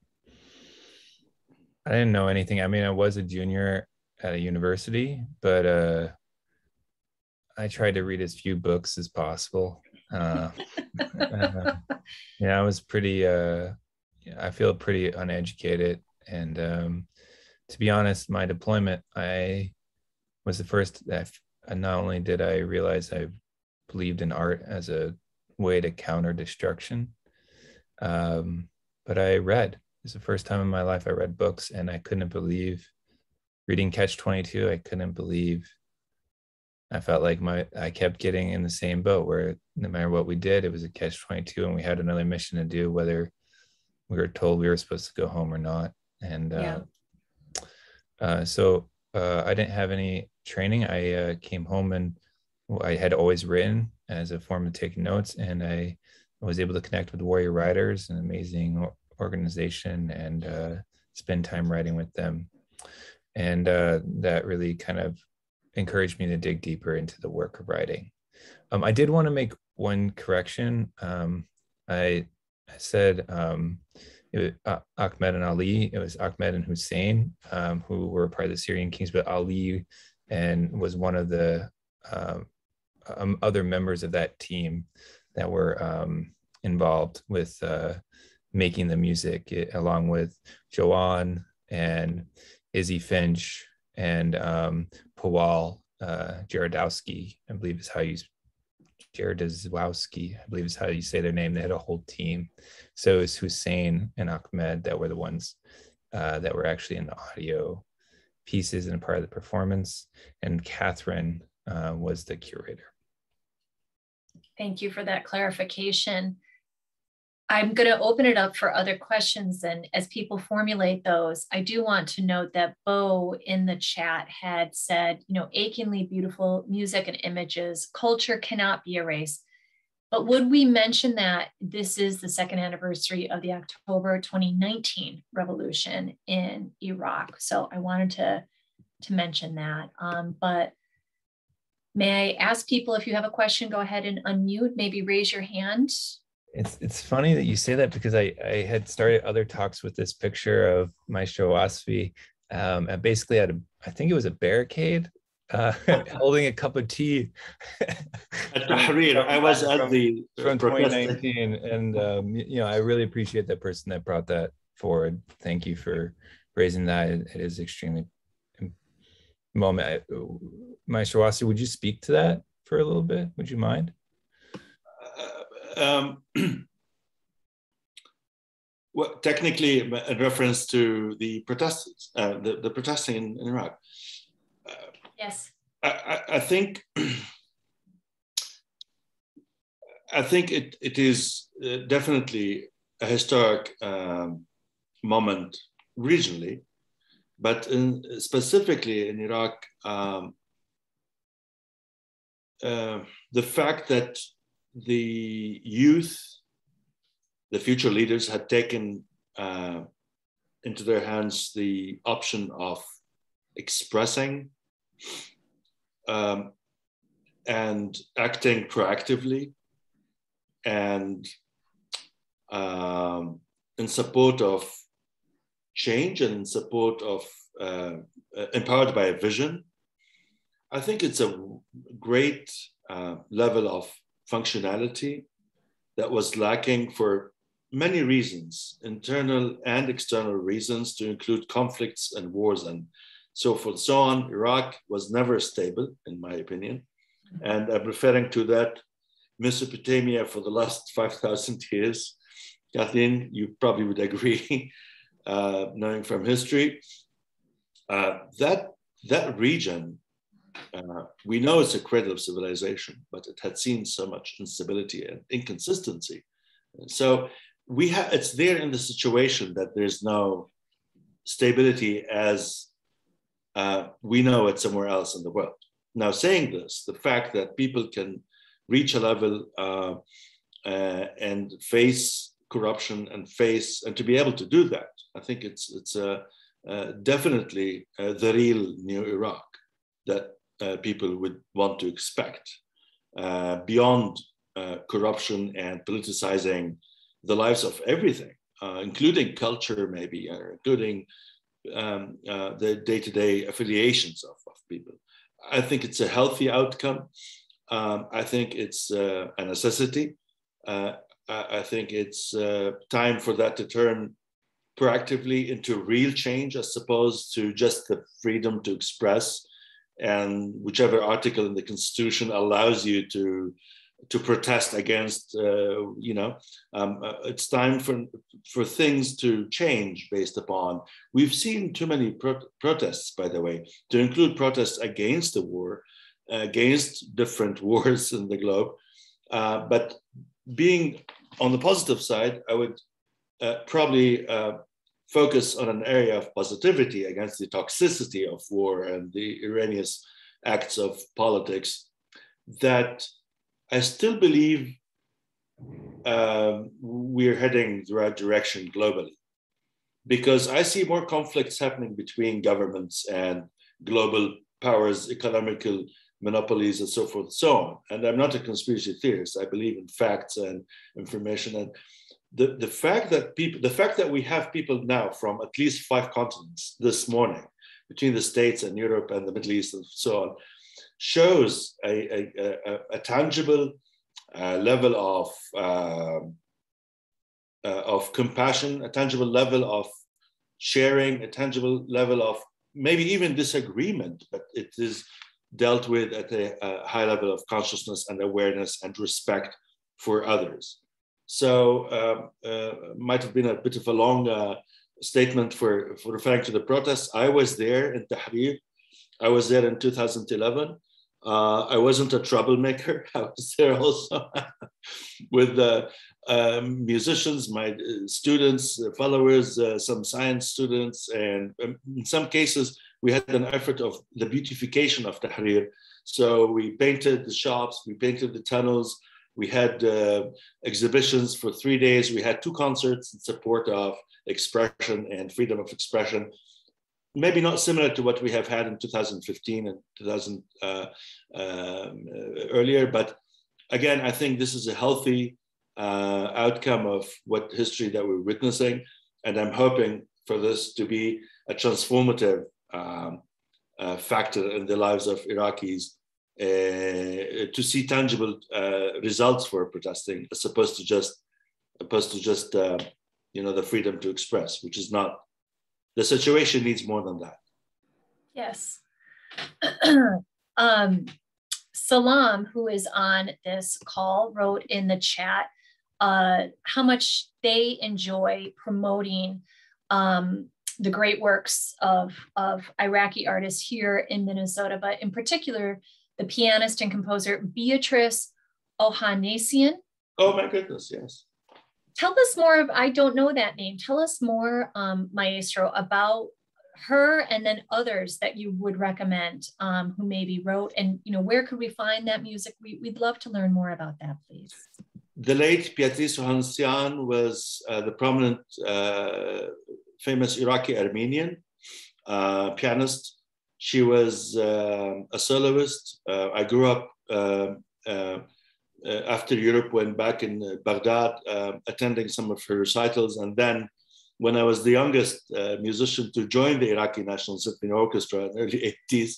I didn't know anything. I mean, I was a junior at a university, but uh, I tried to read as few books as possible. Uh, uh, yeah, I was pretty. Uh, I feel pretty uneducated, and um, to be honest, my deployment, I was the first that not only did I realize I believed in art as a way to counter destruction, um, but I read. It's the first time in my life I read books, and I couldn't believe reading Catch Twenty Two. I couldn't believe. I felt like my I kept getting in the same boat where no matter what we did, it was a catch 22 and we had another mission to do, whether we were told we were supposed to go home or not. And uh, uh, so uh, I didn't have any training. I uh, came home and I had always written as a form of taking notes, and I was able to connect with Warrior Writers, an amazing organization, and uh, spend time writing with them. And uh, that really kind of encouraged me to dig deeper into the work of writing. Um, I did want to make one correction. Um, I, said um, it, uh, Ahmed and Ali. It was Ahmed and Hussein um, who were part of the Syrian Kings, but Ali and was one of the um, um, other members of that team that were involved with uh, making the music, it, along with Joanne and Izzy Finch and um, Pawal uh, Jarodowski, I believe is how you Jarodowski, I believe is how you say their name. They had a whole team. So it was Hussein and Ahmed that were the ones uh, that were actually in the audio pieces and part of the performance. And Catherine uh, was the curator. Thank you for that clarification. I'm going to open it up for other questions. And as people formulate those, I do want to note that Bo in the chat had said, you know, achingly beautiful music and images, culture cannot be erased. But would we mention that this is the second anniversary of the October 2019 revolution in Iraq? So I wanted to, to mention that. Um, but may I ask people if you have a question, go ahead and unmute, maybe raise your hand it's it's funny that you say that because I I had started other talks with this picture of Maestro Wasfi, um, and basically at a I think it was a barricade, uh, holding a cup of tea. at Tahrir, I was at the from 2019, and um, you know I really appreciate that person that brought that forward. Thank you for raising that. it, it is extremely moment. Maestro Wasfi, would you speak to that for a little bit? Would you mind? Um, well, technically in reference to the protesters, uh, the, the protesting in, in Iraq. Uh, yes. I, I, think I think it, it is uh, definitely a historic um, moment regionally, but in, specifically in Iraq, um, uh, the fact that the youth, the future leaders, had taken uh, into their hands the option of expressing um, and acting proactively and um, in support of change and in support of uh, empowered by a vision. I think it's a great uh, level of functionality that was lacking for many reasons, internal and external reasons, to include conflicts and wars and so forth, so on. Iraq was never stable, in my opinion. And I'm referring to that Mesopotamia for the last 5,000 years. Kathleen, you probably would agree, uh, knowing from history. Uh, that, that region uh, we know it's a cradle of civilization, but it had seen so much instability and inconsistency So we have it's there in the situation that there's no stability as uh, we know it somewhere else in the world. Now, saying this, the fact that people can reach a level uh, uh, and face corruption and face and to be able to do that, I think it's it's uh, definitely the real new Iraq that people would want to expect beyond corruption and politicizing the lives of everything, including culture, maybe, or including um, uh, the day-to-day affiliations of, of, people. I think it's a healthy outcome. Um, I think it's uh, a necessity. Uh, I, I, think it's uh, time for that to turn proactively into real change as opposed to just the freedom to express and whichever article in the constitution allows you to to protest against, uh, you know, um, uh, it's time for, for things to change based upon. We've seen too many pro protests, by the way, to include protests against the war, against different wars in the globe. Uh, but being on the positive side, I would uh, probably uh, focus on an area of positivity against the toxicity of war and the erroneous acts of politics that I still believe um, we're heading the right direction globally because I see more conflicts happening between governments and global powers, economical monopolies, and so forth and so on. And I'm not a conspiracy theorist. I believe in facts and information. And the, the fact that people, the fact that we have people now from at least five continents this morning, between the States and Europe and the Middle East and so on, shows a, a, a, a tangible uh, level of um, uh, of compassion, a tangible level of sharing, a tangible level of maybe even disagreement, but it is dealt with at a, a high level of consciousness and awareness and respect for others. So um, uh, might have been a bit of a long uh, statement for, for referring to the protests. I was there in Tahrir. I was there in 2011. Uh, I wasn't a troublemaker. I was there also with uh, um, musicians, my uh, students, uh, followers, uh, some science students, and um, in some cases, we had an effort of the beautification of Tahrir. So we painted the shops, we painted the tunnels, we had uh, exhibitions for three days. We had two concerts in support of expression and freedom of expression maybe not similar to what we have had in 2015 and 2000 uh, um, earlier, but again, I think this is a healthy uh, outcome of what history that we're witnessing, and I'm hoping for this to be a transformative um, uh, factor in the lives of Iraqis. Uh, to see tangible uh, results for protesting, as opposed to just, opposed to just, uh, you know, the freedom to express, which is not the situation needs more than that. Yes. um, Salam, who is on this call, wrote in the chat uh, how much they enjoy promoting um, the great works of, of Iraqi artists here in Minnesota, but in particular, the pianist and composer Beatrice Ohanessian. Oh my goodness, yes. Tell us more of i don't know that name. Tell us more um, maestro about her and then others that you would recommend um, who maybe wrote and you know where could we find that music? We, would love to learn more about that please. The late Beatrice Ohanessian was uh, the prominent uh, famous iraqi armenian uh, pianist she was um, a soloist uh, i grew up um, uh, uh, after Europe went back in uh, Baghdad, uh, attending some of her recitals. And then when I was the youngest uh, musician to join the Iraqi National Symphony Orchestra in the early 80s,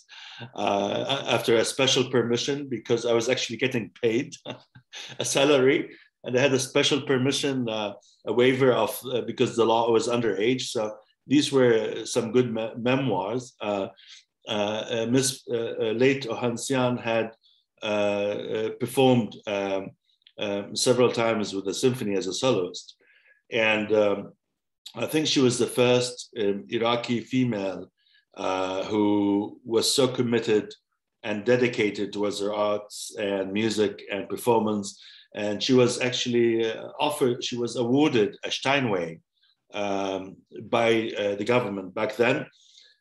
uh, after a special permission, because I was actually getting paid a salary, and I had a special permission, uh, a waiver of, because the law was underage. So these were some good me memoirs. Miss late Ohanessian had uh, uh, performed um, um, several times with the symphony as a soloist. And um, I think she was the first um, Iraqi female uh, who was so committed and dedicated towards her arts and music and performance and she was actually uh, offered, she was awarded a Steinway um, by uh, the government back then.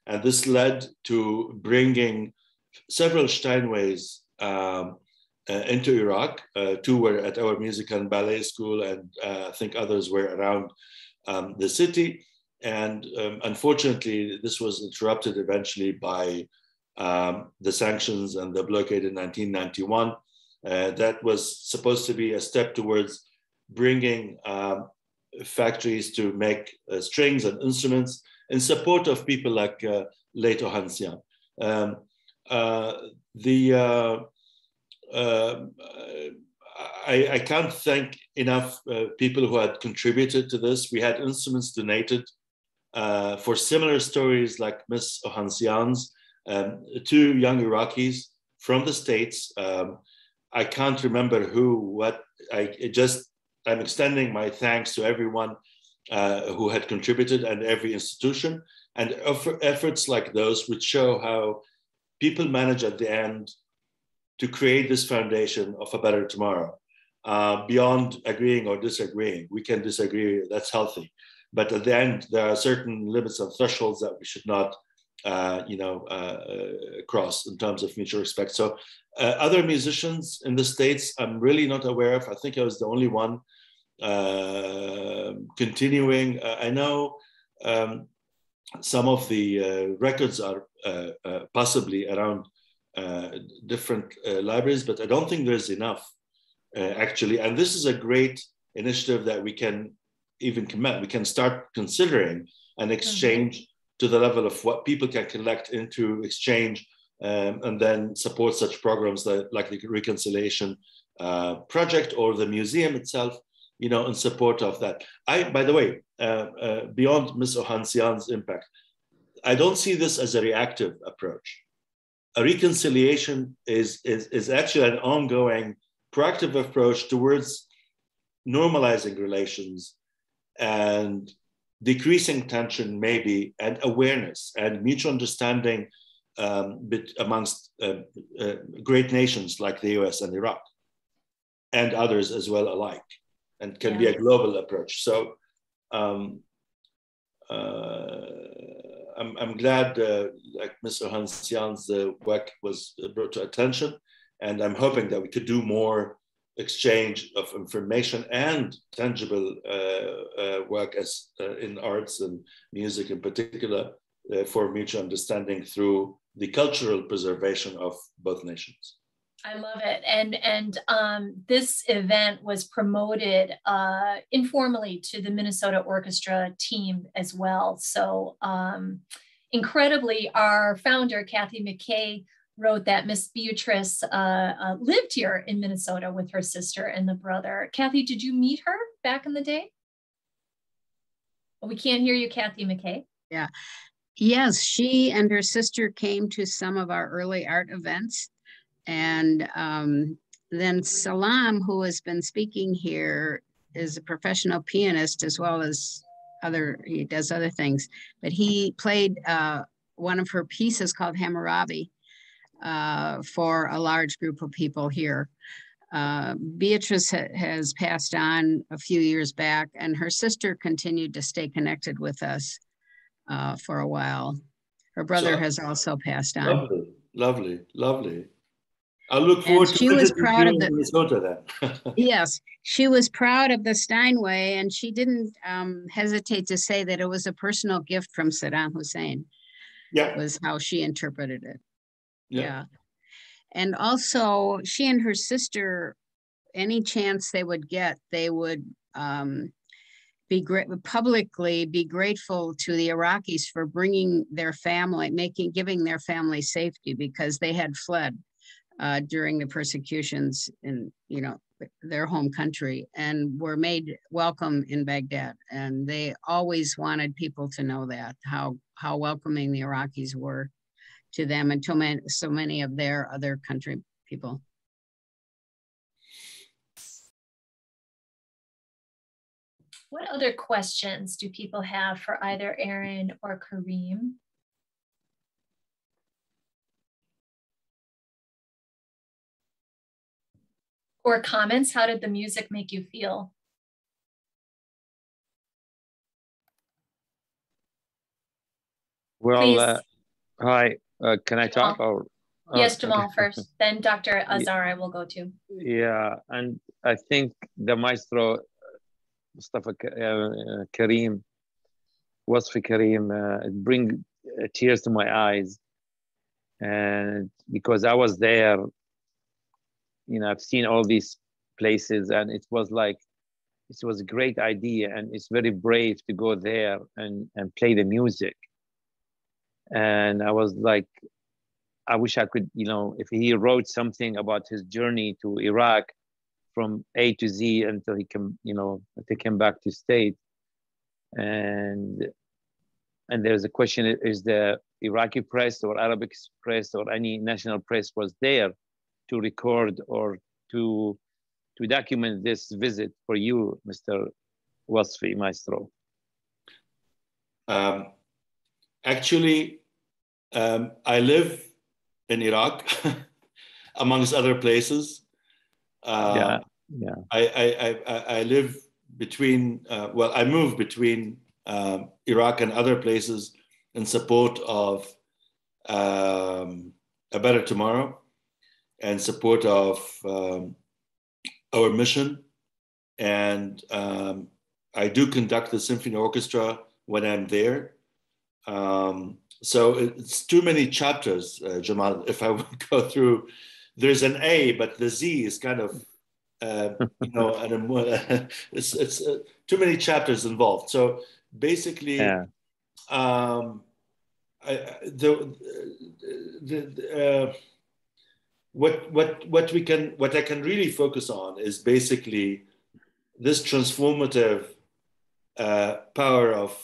And this led to bringing several Steinways um, uh, into Iraq. Uh, two were at our music and ballet school, and uh, I think others were around um, the city. And um, unfortunately, this was interrupted eventually by um, the sanctions and the blockade in 1991. Uh, that was supposed to be a step towards bringing um, factories to make uh, strings and instruments in support of people like uh, late Ohanessian. Um, uh, the uh, uh, I, I, can't thank enough uh, people who had contributed to this. We had instruments donated for similar stories like Miss Ohanessian's, um, two young Iraqis from the States. Um, I can't remember who, what, I just, I'm extending my thanks to everyone uh, who had contributed and every institution and efforts like those which show how people manage at the end to create this foundation of a better tomorrow. Uh, beyond agreeing or disagreeing, we can disagree, that's healthy. But at the end, there are certain limits and thresholds that we should not uh, you know, uh, uh, cross in terms of mutual respect. So uh, other musicians in the States, I'm really not aware of. I think I was the only one continuing. Uh, I know um, some of the records are possibly around different libraries, but I don't think there's enough actually. And this is a great initiative that we can even commend. We can start considering an mm-hmm. exchange. Mm-hmm to the level of what people can collect into exchange um, and then support such programs that, like the reconciliation uh, project or the museum itself you know in support of that. I by the way uh, uh, beyond ms Ohanessian's impact i don't see this as a reactive approach. A reconciliation is, is, is actually an ongoing proactive approach towards normalizing relations and decreasing tension maybe and awareness and mutual understanding um, amongst uh, uh, great nations like the US and Iraq and others as well alike and can yeah. be a global approach. So um, uh, I'm, I'm, glad uh, like Mr. Ohanessian's uh, work was brought to attention and I'm hoping that we could do more exchange of information and tangible uh, uh, work as uh, in arts and music in particular uh, for mutual understanding through the cultural preservation of both nations. I love it, and and um, this event was promoted uh, informally to the Minnesota Orchestra team as well. So um, incredibly, our founder Kathy McKay wrote that Miss Beatrice uh, uh, lived here in Minnesota with her sister and the brother. Kathy, did you meet her back in the day? we can't hear you, Kathy McKay. Yeah. Yes, she and her sister came to some of our early art events. And um, then Salam, who has been speaking here, is a professional pianist as well as other, he does other things. But he played uh, one of her pieces called Hammurabi uh, for a large group of people here. Uh, Beatrice ha has passed on a few years back, and her sister continued to stay connected with us uh, for a while. Her brother so, has also passed on. Lovely, lovely, lovely. I look forward and to she was proud of the Minnesota then. yes, she was proud of the Steinway, and she didn't um, hesitate to say that it was a personal gift from Saddam Hussein. Yeah, was how she interpreted it yeah. yeah. And also, she and her sister, any chance they would get, they would um, be great publicly be grateful to the Iraqis for bringing their family, making giving their family safety because they had fled uh, during the persecutions in you know their home country and were made welcome in Baghdad. And they always wanted people to know that how how welcoming the Iraqis were to them and to many, so many of their other country people. What other questions do people have for either Aaron or Karim? Or comments? How did the music make you feel? Well, uh, hi, uh, can I talk? Or, oh, yes, Jamal okay. first, then Dr. Azar I will go to. Yeah, and I think the maestro Mustafa uh, Karim, Wasfi Karim, uh, it bring uh, tears to my eyes, and because I was there, you know, I've seen all these places, and it was like, it was a great idea, and it's very brave to go there and and play the music, and I was like, I wish I could, you know, if he wrote something about his journey to Iraq from A to Z until he came, you know, until came back to state. And and there's a question: Is the Iraqi press or Arabic press or any national press was there to record or to to document this visit for you, Mr. Wasfi Maestro? Um, actually, um, I live in Iraq, amongst other places. Uh, yeah, yeah. I, I, I, I live between, uh, well, I move between um, Iraq and other places in support of um, a better tomorrow and support of um, our mission. And um, I do conduct the symphony orchestra when I'm there. Um, so it's too many chapters, uh, Jamal. If I would go through, there's an A, but the Z is kind of, uh, you know, it's, it's uh, too many chapters involved. So basically, Yeah. um, I, the, the, the uh, what what what we can what I can really focus on is basically this transformative uh, power of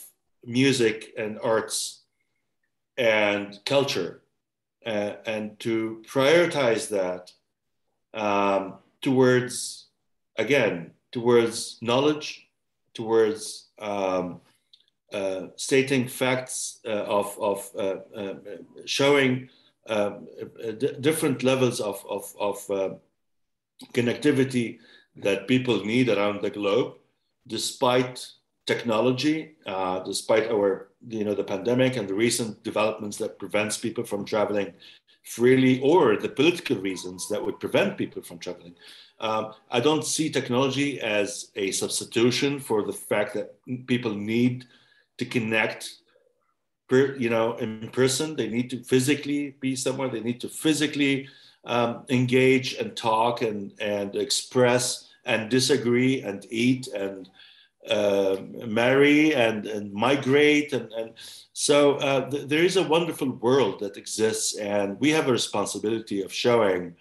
music and arts and culture, uh, and to prioritize that um, towards again towards knowledge, towards um, uh, stating facts uh, of, of uh, uh, showing different levels of, of, of uh, connectivity that people need around the globe, despite technology, uh, despite our, you know, the pandemic and the recent developments that prevents people from traveling freely, or the political reasons that would prevent people from traveling. Um, I don't see technology as a substitution for the fact that people need to connect you know in person they need to physically be somewhere they need to physically um, engage and talk and and express and disagree and eat and uh, marry and, and migrate and, and so uh, th- there is a wonderful world that exists and we have a responsibility of showing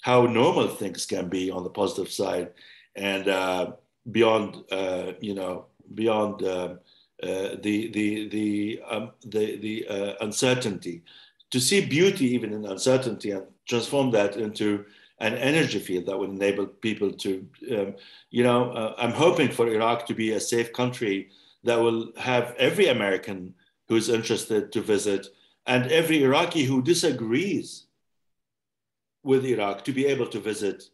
how normal things can be on the positive side and uh, beyond uh, you know beyond um, uh, the the the um, the, the uh, uncertainty. To see beauty even in uncertainty and transform that into an energy field that would enable people to um, you know uh, i'm hoping for iraq to be a safe country that will have every american who's interested to visit and every iraqi who disagrees with iraq to be able to visit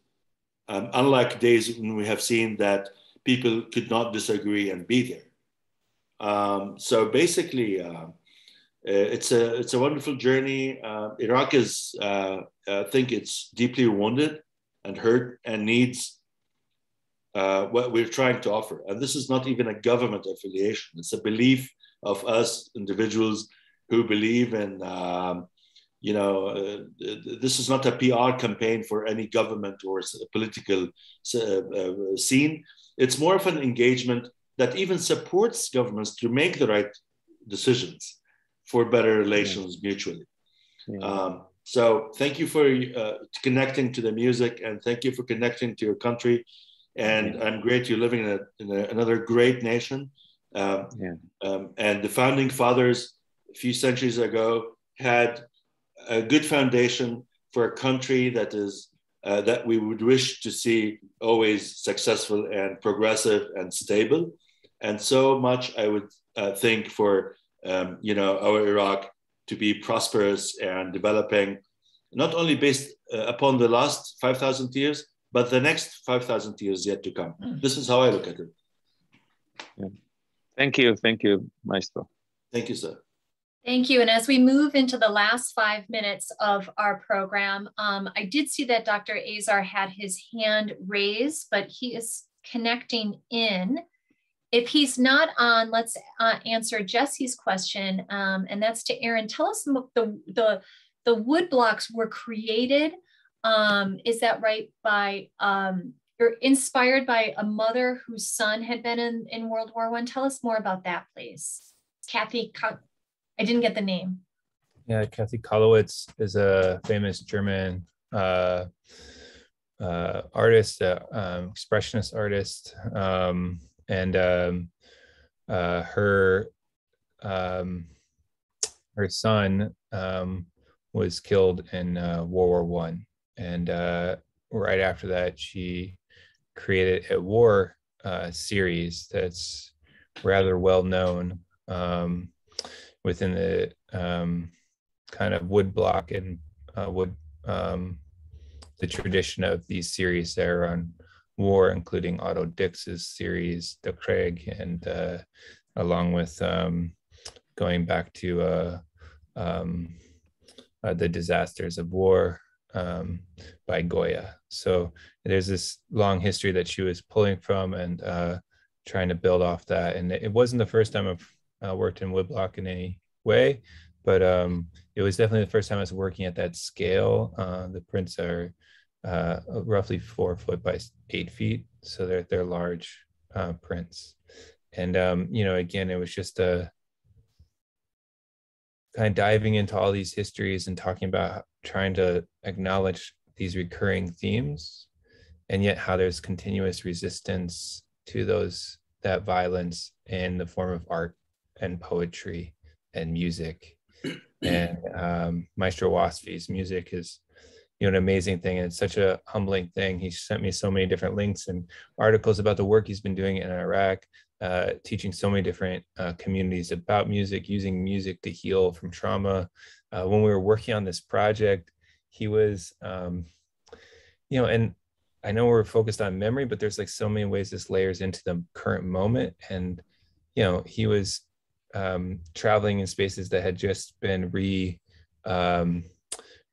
um, unlike days when we have seen that people could not disagree and be there um, so basically, uh, it's a it's a wonderful journey. Uh, Iraq is, uh, I think, it's deeply wounded and hurt and needs uh, what we're trying to offer. And this is not even a government affiliation; it's a belief of us individuals who believe in. Um, you know, uh, this is not a PR campaign for any government or political uh, scene. It's more of an engagement that even supports governments to make the right decisions for better relations yeah. mutually. Yeah. Um, so thank you for uh, connecting to the music and thank you for connecting to your country. And yeah. I'm great you're living in, a, in a, another great nation. Um, um, and the founding fathers a few centuries ago had a good foundation for a country that is uh, that we would wish to see always successful and progressive and stable and so much I would uh, think for um, you know our Iraq to be prosperous and developing, not only based uh, upon the last five thousand years, but the next 5,000 years yet to come. Mm. This is how I look at it. Yeah. Thank you. Thank you, Maestro. Thank you, sir. Thank you. And as we move into the last five minutes of our program, um, I did see that Dr. Azar had his hand raised, but he is connecting in. If he's not on, let's uh, answer Jesse's question, um, and that's to Aaron. Tell us the, the, the wood blocks were created, um, is that right, by, um, you're inspired by a mother whose son had been in, in World War One. Tell us more about that, please. Kathy I didn't get the name. Yeah, Kathy Kollwitz is a famous German uh, uh, artist, uh, um, expressionist artist, um, and um, uh, her um, her son um, was killed in uh, World War One, and uh, right after that, she created a war series that's rather well known. Um, within the um, kind of woodblock and uh, wood um, the tradition of these series there on war, including Otto Dix's series, Der Krieg, and uh, along with um, going back to uh, um, uh, the disasters of war um, by Goya. So there's this long history that she was pulling from and uh, trying to build off that. And it wasn't the first time I've uh, worked in woodblock in any way, but um, it was definitely the first time I was working at that scale. Uh, the prints are uh, roughly four foot by eight feet, so they're they're large uh, prints. And um, you know, again, it was just a uh, kind of diving into all these histories and talking about trying to acknowledge these recurring themes, and yet how there's continuous resistance to those that violence in the form of art and poetry and music. and um, Maestro Wasfi's music is, you know, an amazing thing. And it's such a humbling thing. He sent me so many different links and articles about the work he's been doing in Iraq, uh, teaching so many different uh, communities about music, using music to heal from trauma. Uh, when we were working on this project, he was, um, you know, and I know we're focused on memory, but there's like so many ways this layers into the current moment. And, you know, he was um, traveling in spaces that had just been re um,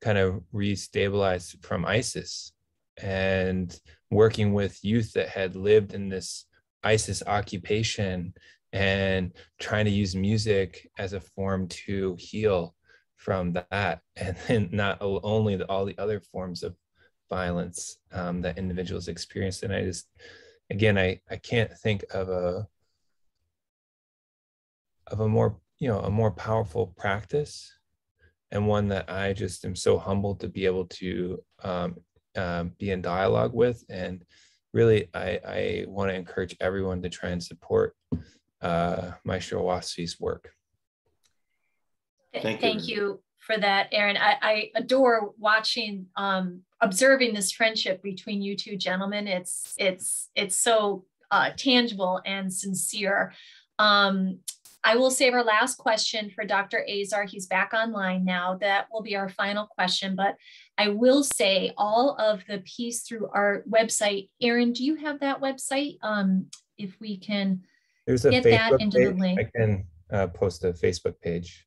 kind of restabilized from ISIS and working with youth that had lived in this ISIS occupation and trying to use music as a form to heal from that. And then not only the, all the other forms of violence um, that individuals experience. And i just again i i can't think of a of a more you know a more powerful practice and one that i just am so humbled to be able to um, um, be in dialogue with and really i, I want to encourage everyone to try and support uh, maestro Wasfi's work thank, thank you. you. for that aaron i, I adore watching um, observing this friendship between you two gentlemen it's it's it's so uh, tangible and sincere um, I will save our last question for Dr. Azar. He's back online now. That will be our final question. But I will say all of the piece through our website. Aaron, do you have that website? Um, if we can There's a get Facebook that into page. the link. I can uh, post a Facebook page.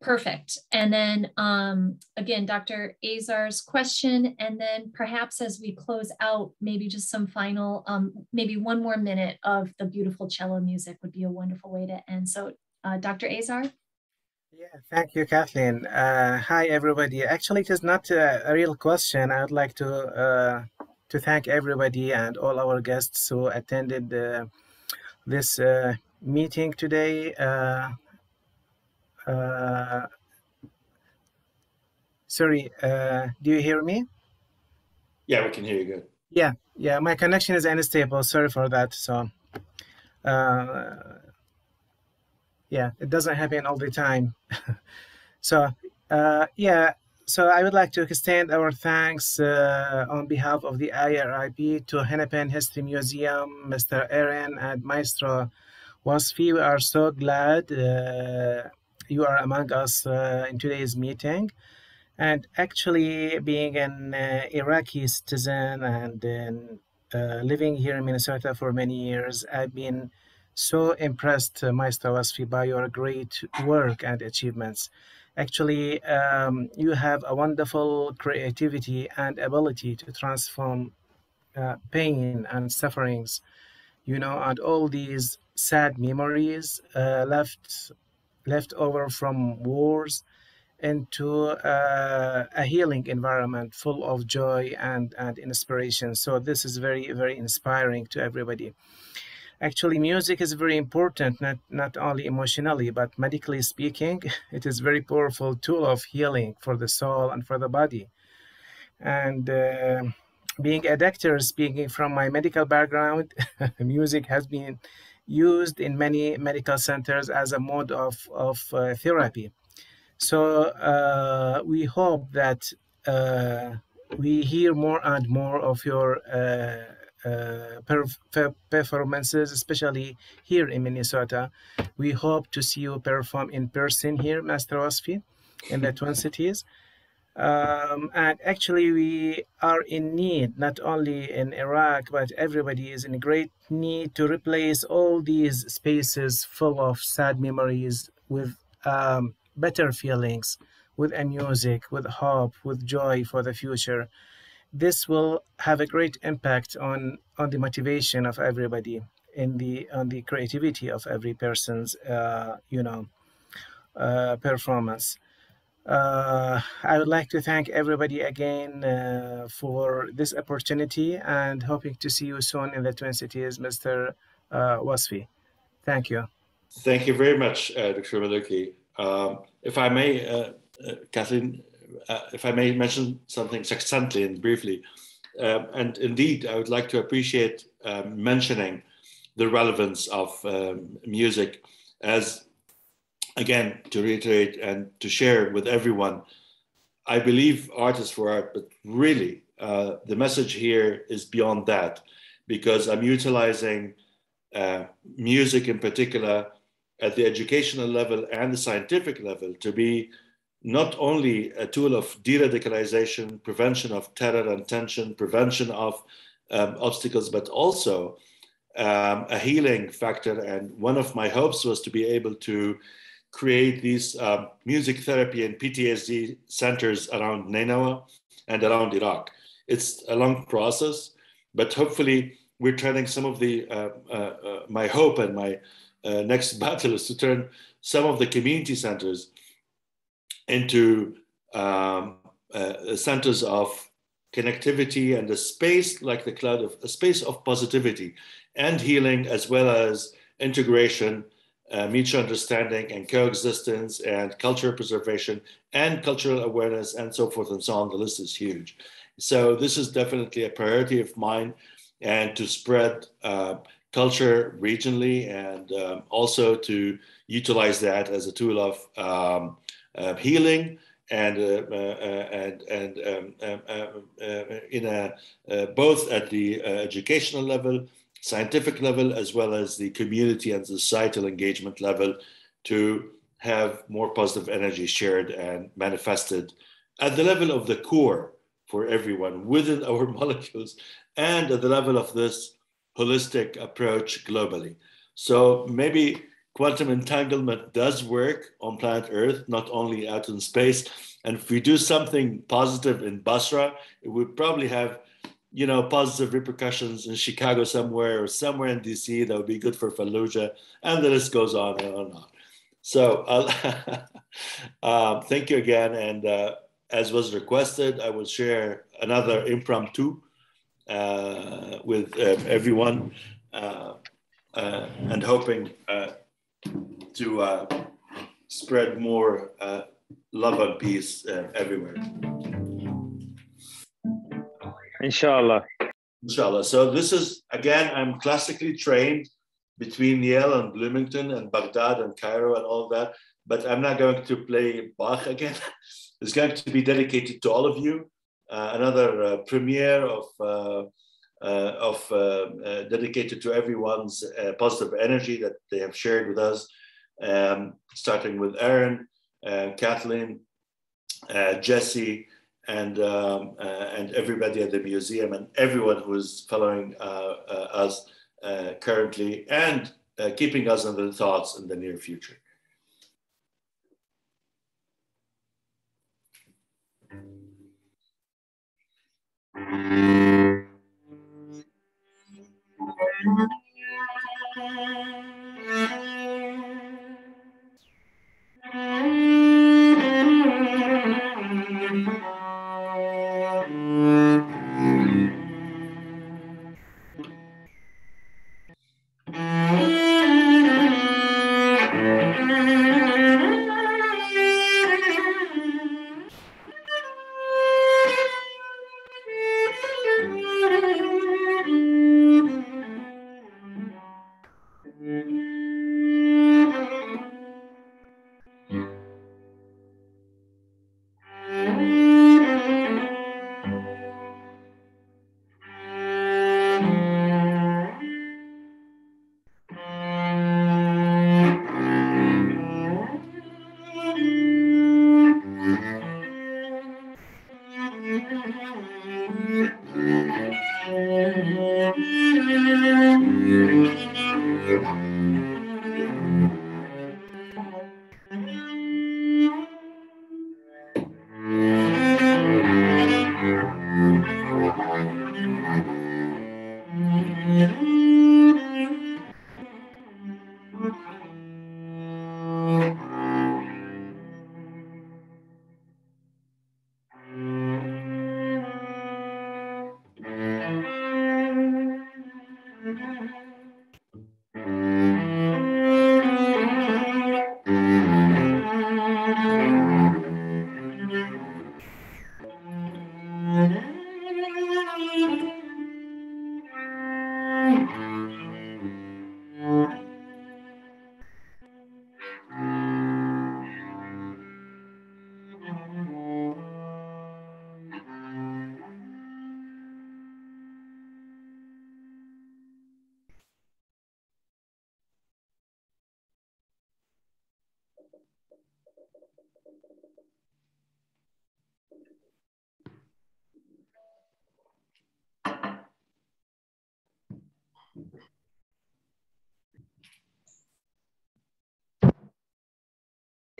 Perfect. And then um, again, Dr. Azar's question, and then perhaps as we close out, maybe just some final, um, maybe one more minute of the beautiful cello music would be a wonderful way to end. So uh, Dr. Azar? Yeah, thank you, Kathleen. Uh, hi, everybody. Actually, it is not a, a, real question. I would like to uh, to thank everybody and all our guests who attended uh, this uh, meeting today. Uh, sorry, uh, do you hear me? Yeah, we can hear you good. Yeah, yeah, my connection is unstable. Sorry for that. So, uh, yeah, it doesn't happen all the time. so, uh, yeah, so I would like to extend our thanks uh, on behalf of the IRIP to Hennepin History Museum, Mr. Aaron and Maestro Wasfi. We are so glad uh, you are among us uh, in today's meeting. And actually, being an uh, Iraqi citizen and uh, living here in Minnesota for many years, I've been so impressed, uh, Maestro Wasfi, by your great work and achievements. Actually, um, you have a wonderful creativity and ability to transform uh, pain and sufferings, you know, and all these sad memories uh, left left over from wars into uh, a healing environment full of joy and, and inspiration. So this is very, very inspiring to everybody. Actually, music is very important, not, not only emotionally, but medically speaking, it is very powerful tool of healing for the soul and for the body. And uh, being a doctor, speaking from my medical background, music has been used in many medical centers as a mode of, of uh, therapy. So uh, we hope that uh, we hear more and more of your uh, uh, perf- performances, especially here in Minnesota. We hope to see you perform in person here, Master Wasfi, in the Twin Cities. Um, and actually, we are in need, not only in Iraq, but everybody is in great need to replace all these spaces full of sad memories with um, better feelings, with a music, with hope, with joy for the future. This will have a great impact on on the motivation of everybody in the on the creativity of every person's uh, you know uh, performance uh, I would like to thank everybody again uh, for this opportunity and hoping to see you soon in the Twin Cities, Mr. Uh, Wasfi. Thank you. Thank you very much, uh, Dr. Maliki. Um, if I may, Kathleen, uh, if I may mention something succinctly and briefly, um, and indeed, I would like to appreciate um, mentioning the relevance of um, music as, again, to reiterate and to share with everyone. I believe art is for art, but really, uh, the message here is beyond that because I'm utilizing uh, music in particular at the educational level and the scientific level to be not only a tool of de-radicalization, prevention of terror and tension, prevention of um, obstacles, but also um, a healing factor. And one of my hopes was to be able to create these um, music therapy and PTSD centers around Nainawa and around Iraq. It's a long process, but hopefully we're turning some of the, uh, uh, uh, my hope and my uh, next battle is to turn some of the community centers into um, uh, centers of connectivity and a space like the cloud of a space of positivity and healing as well as integration uh, mutual understanding and coexistence and cultural preservation and cultural awareness and so forth and so on. The list is huge. So this is definitely a priority of mine and to spread uh, culture regionally and um, also to utilize that as a tool of um, uh, healing and uh, uh, and and um, um, um in a both at the educational level, scientific level, as well as the community and societal engagement level, to have more positive energy shared and manifested at the level of the core for everyone within our molecules and at the level of this holistic approach globally. So maybe quantum entanglement does work on planet Earth, not only out in space. And if we do something positive in Basra, it would probably have, you know, positive repercussions in Chicago somewhere or somewhere in DC that would be good for Fallujah, and the list goes on and on and on. So uh, thank you again. And uh, as was requested, I will share another impromptu uh, with uh, everyone uh, uh, and hoping to spread more love and peace everywhere. Inshallah. Inshallah. So this is again, I'm classically trained between Yale and Bloomington and Baghdad and Cairo and all that, but I'm not going to play Bach again. it's going to be dedicated to all of you. Uh, another uh, premiere of uh, of dedicated to everyone's positive energy that they have shared with us um, starting with Aaron, uh, Kathleen, uh, Jesse, and um, uh, and everybody at the museum, and everyone who is following uh, uh, us currently, and keeping us in the thoughts in the near future.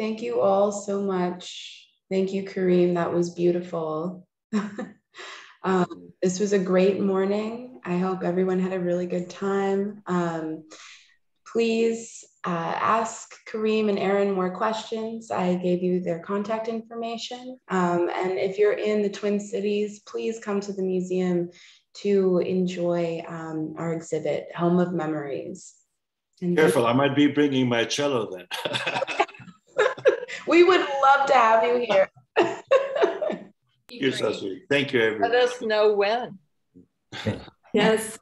Thank you all so much. Thank you, Karim. That was beautiful. um, this was a great morning. I hope everyone had a really good time. Um, please uh, ask Karim and Aaron more questions. I gave you their contact information. Um, and if you're in the Twin Cities, please come to the museum to enjoy um, our exhibit, Home of Memories. And Careful, I might be bringing my cello then. we would love to have you here. You're so sweet. Thank you, everyone. Let us know when. yes.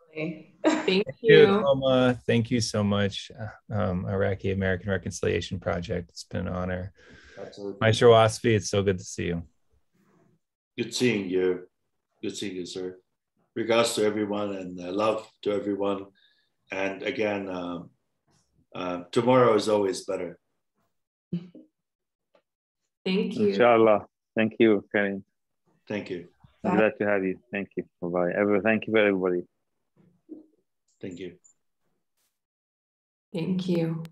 Thank you. Mama. Thank you so much, um, Iraqi American Reconciliation Project. It's been an honor. Absolutely. Maestro Wasfi, it's so good to see you. Good seeing you. Good seeing you, sir. Regards to everyone and uh, love to everyone. And again, um, uh, tomorrow is always better. Thank you. Inshallah. Thank you, Karim. Thank you. I'm Glad to have you. Thank you. Bye bye. Thank you for everybody. Thank you. Thank you.